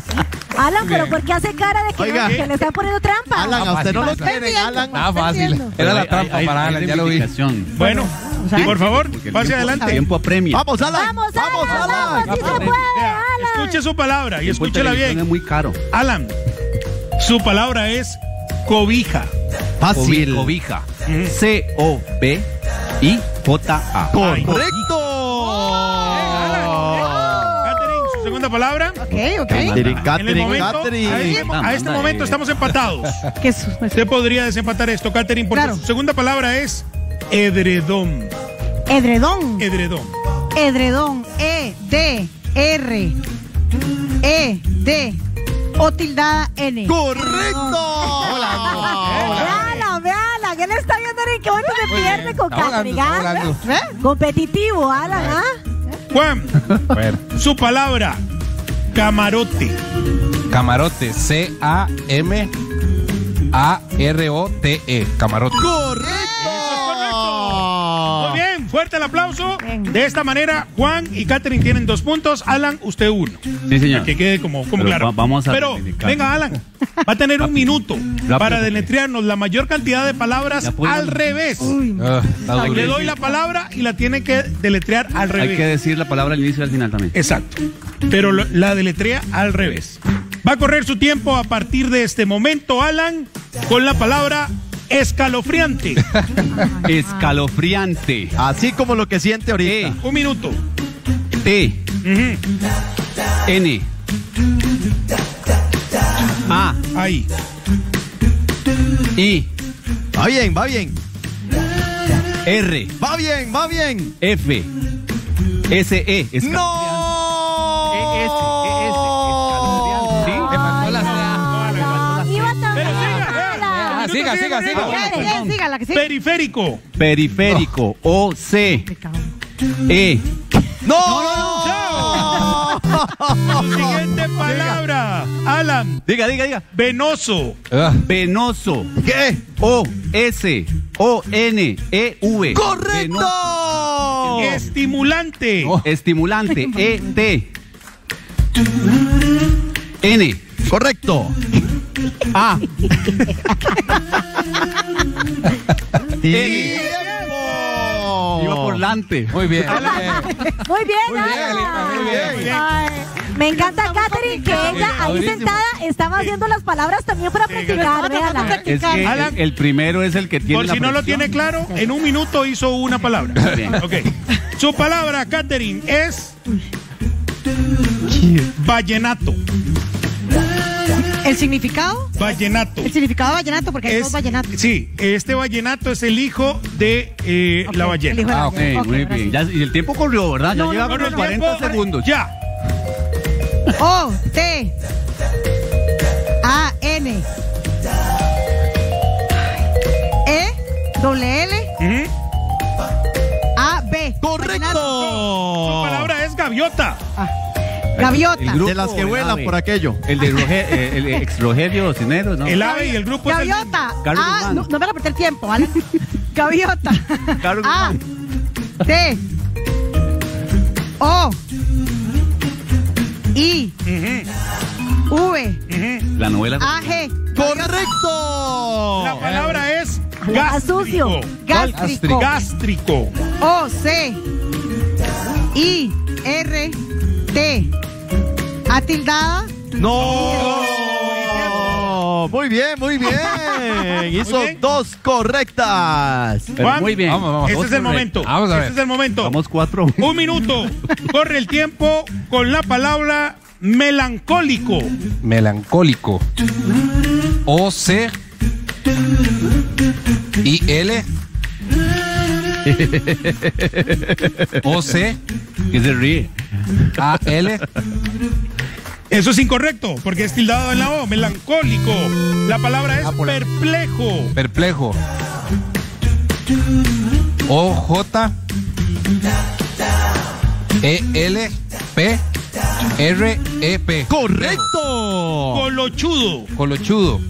Speaker 3: Alan, pero ¿por qué hace cara de que,
Speaker 2: Oiga.
Speaker 3: que le están poniendo trampa?
Speaker 2: Alan, a usted no lo quieren, Alan.
Speaker 11: Estaba fácil. Era la trampa para Alan, ya lo vi.
Speaker 9: Bueno, por favor, pase adelante.
Speaker 10: Tiempo apremia.
Speaker 2: Vamos, Alan.
Speaker 3: Vamos, Alan, vamos, sí se puede,
Speaker 9: Vea,
Speaker 3: Alan.
Speaker 9: escuche su palabra y
Speaker 10: en
Speaker 9: escúchela bien.
Speaker 10: Es muy caro.
Speaker 9: Alan, su palabra es cobija.
Speaker 2: Fácil.
Speaker 10: Cobija. C-O-B-I-J-A.
Speaker 2: ¡Correcto!
Speaker 9: Catherine, su segunda palabra.
Speaker 3: Ok, ok.
Speaker 2: Catherine,
Speaker 9: En el
Speaker 2: Catherine,
Speaker 9: momento, a
Speaker 2: Catherine.
Speaker 9: este, a este momento estamos empatados. *laughs*
Speaker 3: ¿Qué es?
Speaker 9: Usted podría desempatar esto, Catherine, porque
Speaker 3: Claro.
Speaker 9: su segunda palabra es edredón.
Speaker 3: Edredón.
Speaker 9: Edredón.
Speaker 3: Edredón. E, D, R, E, D, O tildada N.
Speaker 2: ¡Correcto!
Speaker 3: Le está viendo en qué momento se pierde con Catherine. ¿Ve? Competitivo, Alan, ¿ah?
Speaker 9: Juan, *laughs* su palabra, camarote.
Speaker 11: camarote. C-A-M-A-R-O-T-E. Camarote.
Speaker 2: ¡Correcto!
Speaker 9: Fuerte el aplauso.
Speaker 3: Bien.
Speaker 9: De esta manera, Juan y Catherine tienen dos puntos. Alan, usted uno.
Speaker 10: Sí, señor.
Speaker 9: Que quede como, como
Speaker 10: Pero
Speaker 9: claro.
Speaker 10: va- vamos a
Speaker 9: Pero, venga, Alan, va a tener un minuto para deletrearnos la mayor cantidad de palabras al revés.
Speaker 11: Ah, está
Speaker 9: Le doy la palabra y la tiene que deletrear al revés.
Speaker 10: Hay que decir la palabra al inicio y al final también.
Speaker 9: Exacto. Pero lo- la deletrea al revés. Va a correr su tiempo a partir de este momento, Alan, con la palabra escalofriante. *laughs*
Speaker 10: Escalofriante.
Speaker 2: Así como lo que siente ahorita.
Speaker 9: Un minuto.
Speaker 10: T. N. A.
Speaker 9: Ahí.
Speaker 10: I.
Speaker 2: Va bien, va bien.
Speaker 10: R.
Speaker 2: Va bien, va bien.
Speaker 10: F. S. E. Escal-
Speaker 2: ¡No!
Speaker 9: Siga,
Speaker 11: siga, siga.
Speaker 9: Periférico.
Speaker 10: Periférico. O. C. E.
Speaker 2: ¡No!
Speaker 9: Su *laughs* siguiente palabra, Alan.
Speaker 10: Diga, diga, diga.
Speaker 9: Venoso.
Speaker 11: Ah,
Speaker 10: Venoso.
Speaker 2: ¿Qué?
Speaker 10: O. S. O. N. E. V.
Speaker 2: ¡Correcto!
Speaker 9: Estimulante.
Speaker 10: Estimulante. E. T. N.
Speaker 2: Correcto.
Speaker 10: A.
Speaker 2: ¡Tiempo!
Speaker 10: Iba por delante.
Speaker 11: muy bien.
Speaker 3: Muy bien,
Speaker 11: Muy bien, muy bien,
Speaker 9: muy bien.
Speaker 3: Ay, Me encanta Catherine que ella ahí
Speaker 11: Durísimo.
Speaker 3: sentada estaba haciendo las palabras también para practicar, véala.
Speaker 10: Es que
Speaker 9: Alan.
Speaker 10: el, el primero es el que tiene
Speaker 9: Por
Speaker 10: la
Speaker 9: si no lo
Speaker 10: presión.
Speaker 9: tiene claro, en un minuto hizo una palabra.
Speaker 10: Bien.
Speaker 9: Ok. Su palabra, Catherine, es vallenato.
Speaker 3: ¿El significado?
Speaker 9: Vallenato.
Speaker 3: El significado de vallenato, porque hay
Speaker 9: Es-
Speaker 3: dos vallenatos.
Speaker 9: Sí, este vallenato es el hijo de eh, la ballena.
Speaker 3: hijo de la
Speaker 11: Ah, ok,
Speaker 10: muy bien. Ya- y el tiempo corrió, ¿verdad? Ya
Speaker 3: No,
Speaker 10: lleva
Speaker 3: no,
Speaker 9: el
Speaker 10: 40
Speaker 9: tiempo.
Speaker 10: segundos.
Speaker 9: Ya.
Speaker 3: O, T, A, N, E, doble L. A, B.
Speaker 9: Su
Speaker 2: ¡Correcto!
Speaker 9: palabra es gaviota.
Speaker 3: Gaviota.
Speaker 10: El grupo
Speaker 2: De las que
Speaker 10: el
Speaker 2: vuelan por aquello.
Speaker 10: El de Roge- eh, el ex Rogelio Cisneros, ¿no?
Speaker 9: El ave y el grupo el. *laughs*
Speaker 3: Gaviota.
Speaker 10: Carlos
Speaker 3: Ah,
Speaker 10: Guzmán.
Speaker 3: no, no me van a perder tiempo, ¿vale? Gaviota.
Speaker 10: Carlos
Speaker 3: A,
Speaker 10: Guzmán.
Speaker 3: T, O, I, V,
Speaker 9: ujú.
Speaker 10: La novela.
Speaker 3: A, G.
Speaker 2: ¡Correcto!
Speaker 9: La palabra es
Speaker 3: Ah, sucio.
Speaker 9: gástrico.
Speaker 3: Gástrico.
Speaker 9: Gástrico.
Speaker 3: O, C, I. A tildada.
Speaker 2: ¡No! Muy bien, muy bien. *laughs* Hizo
Speaker 9: bien.
Speaker 2: dos correctas.
Speaker 9: Juan,
Speaker 10: muy bien.
Speaker 11: vamos, vamos.
Speaker 9: Este es el momento.
Speaker 11: Vamos a ver.
Speaker 9: Este es el momento.
Speaker 10: Vamos cuatro.
Speaker 9: Un minuto. Corre el tiempo con la palabra melancólico.
Speaker 11: Melancólico. O C I L *laughs* O C
Speaker 10: Que se ríe.
Speaker 11: A L
Speaker 9: Eso es incorrecto, porque es tildado en la O, melancólico. La palabra es
Speaker 11: Ah,
Speaker 9: perplejo.
Speaker 11: perplejo. O J E L P R E P.
Speaker 2: ¡Correcto!
Speaker 9: Colochudo.
Speaker 11: Colochudo.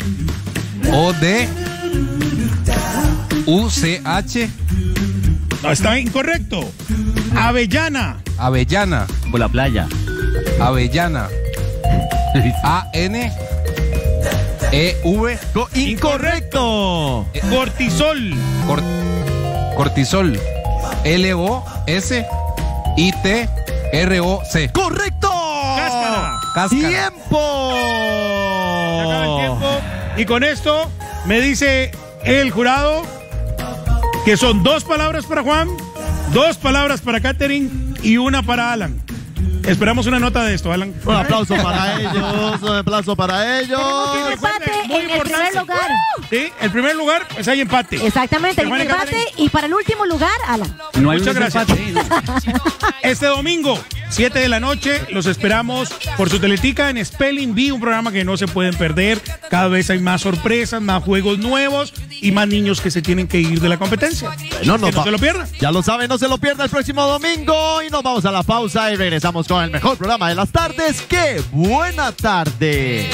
Speaker 11: O D U C H
Speaker 9: No, está incorrecto. Avellana.
Speaker 11: Avellana.
Speaker 10: Por la playa.
Speaker 11: Avellana. A N E V
Speaker 2: Co- ¡Incorrecto!
Speaker 9: Cortisol.
Speaker 11: cor- cortisol. L O S I T R O C.
Speaker 2: ¡Correcto!
Speaker 9: Cáscara.
Speaker 11: Cáscara.
Speaker 2: ¡Tiempo!
Speaker 9: Se acaba el tiempo. Y con esto me dice el jurado, que son dos palabras para Juan, dos palabras para Katherine y una para Alan. Esperamos una nota de esto, Alan.
Speaker 2: Un aplauso para ellos, un aplauso para ellos.
Speaker 9: Muy
Speaker 3: en el primer
Speaker 9: importante.
Speaker 3: lugar.
Speaker 9: Sí, el primer lugar, pues hay empate.
Speaker 3: Exactamente, hay un empate. Y para el último lugar, Alan.
Speaker 11: No hay
Speaker 9: Muchas gracias. Este domingo, 7 de la noche, los esperamos por su teletica en Spelling Bee, un programa que no se pueden perder. Cada vez hay más sorpresas, más juegos nuevos y más niños que se tienen que ir de la competencia.
Speaker 2: No, no,
Speaker 9: que no
Speaker 2: va-
Speaker 9: se lo pierdan.
Speaker 2: Ya lo saben, no se lo pierda el próximo domingo. Y nos vamos a la pausa y regresamos con el mejor programa de las tardes. ¡Qué buena tarde!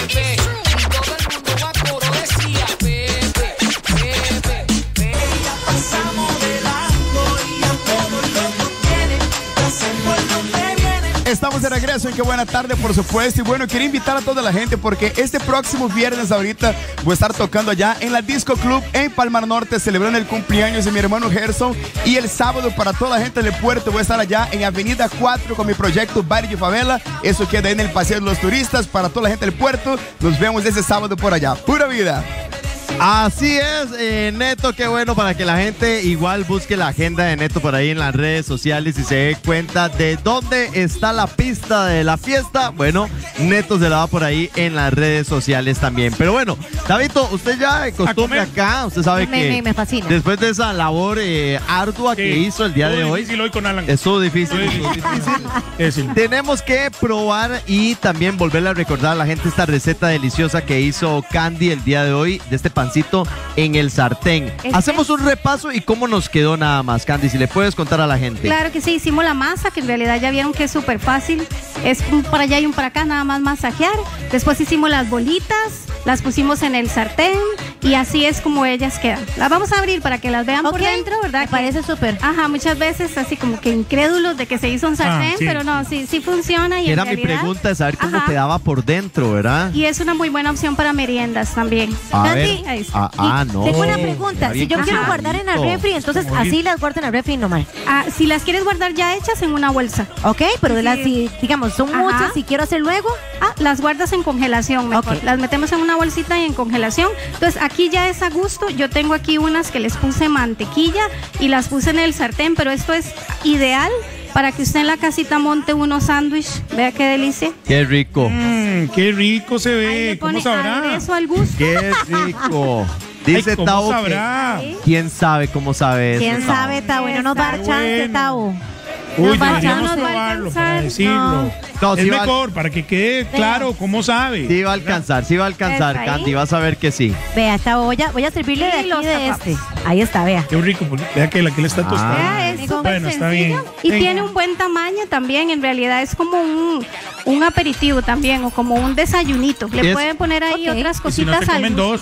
Speaker 12: Estamos de regreso en Qué Buena Tarde, por supuesto. Y bueno, quiero invitar a toda la gente porque este próximo viernes ahorita voy a estar tocando allá en la Disco Club en Palmar Norte, celebrando el cumpleaños de mi hermano Gerson. Y el sábado para toda la gente del puerto voy a estar allá en Avenida 4 con mi proyecto Barrio Favela. Eso queda en el Paseo de los Turistas para toda la gente del puerto. Nos vemos ese sábado por allá. Pura vida.
Speaker 2: Así es, eh, Neto, qué bueno para que la gente igual busque la agenda de Neto por ahí en las redes sociales y se dé cuenta de dónde está la pista de la fiesta. Bueno, Neto se la va por ahí en las redes sociales también. Pero bueno, Davito, usted ya de costumbre acá, usted sabe
Speaker 3: Me-
Speaker 2: que
Speaker 3: me- me fascina.
Speaker 2: después de esa labor eh, ardua que hizo el día de hoy,
Speaker 9: difícil hoy con Alan.
Speaker 2: estuvo difícil.
Speaker 9: Estuvo
Speaker 2: estuvo difícil. *laughs* Tenemos que probar y también volverle a recordar a la gente esta receta deliciosa que hizo Candy el día de hoy de este pancito en el sartén. Hacemos un repaso y cómo nos quedó nada más, Candy, si le puedes contar a la gente.
Speaker 5: Claro que sí, hicimos la masa, que en realidad ya vieron que es súper fácil. Es un para allá y un para acá, nada más masajear. Después hicimos las bolitas, las pusimos en el sartén y así es como ellas quedan. Las vamos a abrir para que las vean por dentro, ¿verdad?
Speaker 3: Me
Speaker 5: Que-
Speaker 3: parece súper.
Speaker 5: Ajá, muchas veces así como que incrédulos de que se hizo un sartén,
Speaker 9: Ah, sí.
Speaker 5: pero no, sí, sí funciona y
Speaker 2: Que
Speaker 5: en
Speaker 2: era mi
Speaker 5: realidad-
Speaker 2: pregunta de saber cómo
Speaker 5: Ajá.
Speaker 2: quedaba por dentro, ¿verdad?
Speaker 5: Y es una muy buena opción para meriendas también.
Speaker 2: A
Speaker 3: Candy,
Speaker 2: ver.
Speaker 5: ahí está.
Speaker 2: Ah, ah, no.
Speaker 3: Tengo una pregunta. Si yo quiero
Speaker 5: Ajá.
Speaker 3: guardar en
Speaker 2: cocinadito.
Speaker 3: refri, entonces así las guardo en la refri nomás.
Speaker 5: Ah, si las quieres guardar ya hechas en una bolsa.
Speaker 3: ¿Ok? Pero de
Speaker 5: Sí.
Speaker 3: las, si, digamos, son
Speaker 5: Ajá.
Speaker 3: muchas, si quiero hacer luego,
Speaker 5: Ah, las guardas en congelación mejor.
Speaker 3: Ok.
Speaker 5: Las metemos en una bolsita y en congelación. Entonces aquí ya es a gusto. Yo tengo aquí unas que les puse mantequilla y las puse en el sartén, pero esto es ideal para que usted en la casita monte unos sándwiches. Vea qué delicia.
Speaker 2: Qué rico.
Speaker 9: mm, qué rico se
Speaker 5: Ahí
Speaker 9: ve.
Speaker 5: le
Speaker 9: Eh, ¿Cómo
Speaker 5: pone
Speaker 9: sabrá?
Speaker 5: aderezo al gusto.
Speaker 2: Qué rico. *laughs* Dice.
Speaker 5: Sí.
Speaker 2: ¿Quién sabe cómo sabe eso?
Speaker 3: quién
Speaker 2: Tao?
Speaker 3: sabe, Tavo, no nos va a dar chance,
Speaker 9: bueno.
Speaker 3: Tavo.
Speaker 9: Uy, deberíamos probarlo para decirlo.
Speaker 2: No,
Speaker 9: es
Speaker 2: sí
Speaker 9: mejor, para que quede claro cómo sabe.
Speaker 2: Sí va a alcanzar, sí va a alcanzar. Candy, vas a ver que sí.
Speaker 3: Vea, Tavo, voy a, voy a servirle de aquí de este. Ahí está, vea.
Speaker 9: Qué rico, porque vea que la que le está tostando.
Speaker 5: Vea, es
Speaker 9: bueno, está bien.
Speaker 5: Y
Speaker 9: Venga.
Speaker 5: tiene un buen tamaño también. En realidad es como un, un aperitivo también o como un desayunito. Le
Speaker 2: Es-
Speaker 5: pueden poner ahí
Speaker 3: Ok.
Speaker 5: otras
Speaker 9: Y si no
Speaker 5: cositas
Speaker 9: comen dos.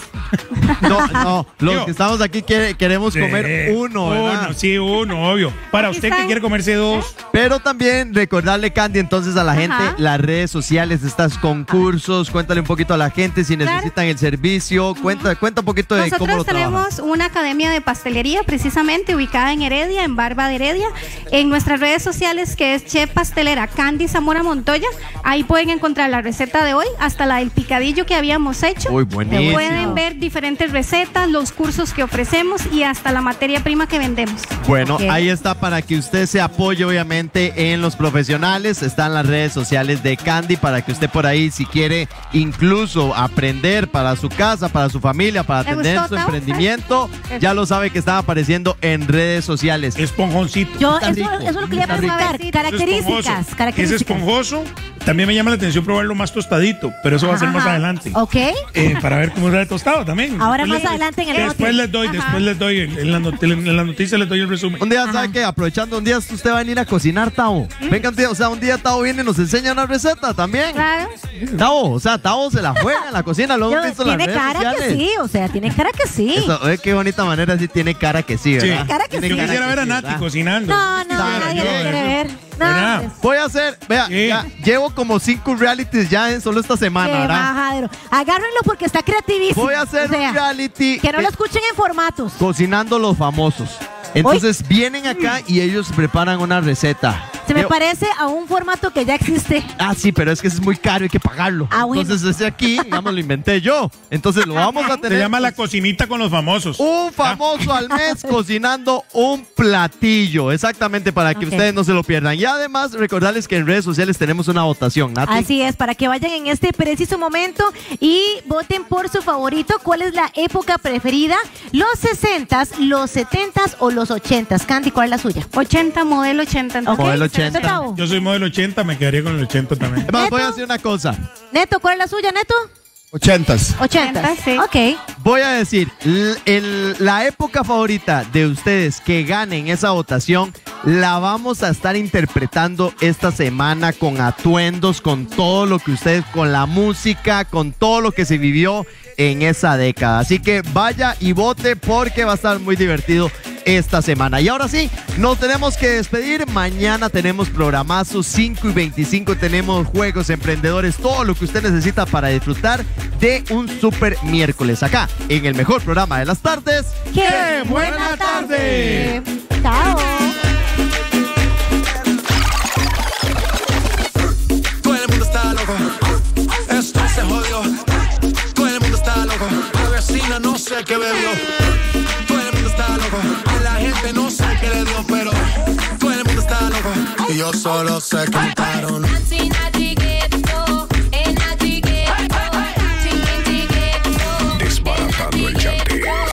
Speaker 2: No, no, *laughs* los
Speaker 9: Digo,
Speaker 2: que estamos aquí quiere- queremos comer
Speaker 9: Sí,
Speaker 2: uno, ¿verdad?
Speaker 9: Uno, sí, uno, obvio. Para
Speaker 5: Aquí
Speaker 9: usted que
Speaker 5: están.
Speaker 9: quiere comerse dos.
Speaker 2: Pero también recordarle, Candy, entonces a la
Speaker 5: Ajá.
Speaker 2: gente las redes sociales, estos concursos, cuéntale un poquito a la gente si
Speaker 5: Claro.
Speaker 2: necesitan el servicio, cuenta, cuenta un poquito de cómo lo
Speaker 5: Nosotros tenemos una academia de pastelería precisamente ubicada en Heredia, en Barba de Heredia. En nuestras redes sociales que es Chef Pastelera Candy Zamora Montoya. Ahí pueden encontrar la receta de hoy, hasta la del picadillo que habíamos hecho.
Speaker 2: Uy, buenísimo.
Speaker 5: Pueden ver diferentes recetas, los cursos que ofrecemos y hasta la materia prima que vendemos.
Speaker 2: Bueno, ahí está para que usted se apoye obviamente en los profesionales. Están las redes sociales de Candy para que usted por ahí, si quiere incluso aprender para su casa, para su familia, para
Speaker 5: ¿Le
Speaker 2: atender
Speaker 5: gustó,
Speaker 2: su emprendimiento, ya lo sabe que están apareciendo en redes sociales.
Speaker 9: Esponjoncito.
Speaker 3: Yo,
Speaker 2: Está
Speaker 3: eso,
Speaker 2: rico,
Speaker 3: eso es lo que le iba a preguntar.
Speaker 9: Es
Speaker 3: Características,
Speaker 9: esponjoso. Es
Speaker 3: características.
Speaker 9: esponjoso. También me llama la atención probarlo más tostadito, pero eso va a ser más
Speaker 3: Ajá.
Speaker 9: adelante.
Speaker 3: Ok.
Speaker 9: Eh, para ver cómo sabe tostado también.
Speaker 3: Ahora
Speaker 9: Después
Speaker 3: más
Speaker 9: les-
Speaker 3: adelante en el
Speaker 9: Después les doy,
Speaker 5: Ajá.
Speaker 9: después les doy, en la, not- en la noticia les doy el resumen.
Speaker 2: Un día, ¿sabe qué? Aprovechando un día, usted va a venir a cocinar, Tao. Venga, un día, o sea, un día Tao viene y nos enseña una receta también.
Speaker 5: Claro.
Speaker 2: Tao, o sea, Tao se la juega en la cocina, lo
Speaker 3: Yo-
Speaker 2: hemos visto en las
Speaker 3: tiene
Speaker 2: redes
Speaker 3: cara que sí, o sea, tiene cara que sí.
Speaker 2: Eso, oye, qué bonita manera, sí tiene cara que sí,
Speaker 9: Sí.
Speaker 2: ¿verdad?
Speaker 3: Cara que
Speaker 2: Tiene
Speaker 9: Yo
Speaker 3: sí.
Speaker 2: cara
Speaker 9: quisiera
Speaker 2: que
Speaker 9: ver a
Speaker 2: sí,
Speaker 9: Nati
Speaker 2: ¿verdad?
Speaker 9: cocinando.
Speaker 3: No, no, nadie
Speaker 9: yo,
Speaker 3: lo quiere ver. Pues,
Speaker 2: Voy a hacer, vea,
Speaker 9: Sí.
Speaker 2: ya, llevo como cinco realities ya en solo esta semana,
Speaker 3: qué
Speaker 2: ¿verdad?
Speaker 3: majadero. Agárrenlo porque está creativísimo.
Speaker 2: Voy a hacer
Speaker 3: O sea,
Speaker 2: un reality
Speaker 3: Que no lo escuchen en formatos.
Speaker 2: cocinando los famosos. Entonces vienen acá y ellos preparan una receta.
Speaker 3: Se me
Speaker 2: Yo-
Speaker 3: parece a un formato que ya existe.
Speaker 2: Ah, sí, pero es que es muy caro, hay que pagarlo.
Speaker 3: Ah, bueno.
Speaker 2: Entonces ese aquí, digamos, lo inventé yo. Entonces lo vamos a
Speaker 9: Se
Speaker 2: tener.
Speaker 9: llama la cocinita con los famosos.
Speaker 2: Un famoso al mes *laughs* cocinando un platillo, exactamente para que
Speaker 3: Ok.
Speaker 2: ustedes no se lo pierdan. Y además recordarles que en redes sociales tenemos una votación, Nati.
Speaker 3: Así es, para que vayan en este preciso momento y voten por su favorito. ¿Cuál es la época preferida? ¿Los 60s, los 70s o los 80s? Candy, ¿cuál es la suya?
Speaker 5: 80, modelo 80.
Speaker 3: Ok,
Speaker 5: entonces.
Speaker 2: Modelo
Speaker 3: ¿usted,
Speaker 2: 80.
Speaker 3: Tavo?
Speaker 9: Yo soy modelo 80, me quedaría con el 80 también.
Speaker 2: Además, voy a decir una cosa.
Speaker 3: Neto, ¿cuál es la suya, Neto?
Speaker 12: Ochentas.
Speaker 3: 80.
Speaker 5: sí.
Speaker 3: Ok.
Speaker 2: Voy a decir, l- el- la época favorita de ustedes que ganen esa votación, la vamos a estar interpretando esta semana con atuendos, con todo lo que ustedes, con la música, con todo lo que se vivió en esa década. Así que vaya y vote porque va a estar muy divertido esta semana. Y ahora sí, nos tenemos que despedir. Mañana tenemos programazo 5 y 25. Tenemos juegos, emprendedores, todo lo que usted necesita para disfrutar de un super miércoles acá en el mejor programa de las tardes.
Speaker 3: ¡Qué buena tarde! Chao.
Speaker 1: Todo el mundo está loco. Esto se jodió. Todo el mundo está loco. La vecina no sé qué bebió. No sé qué le dio, pero todo el mundo está loco. Y yo solo sé que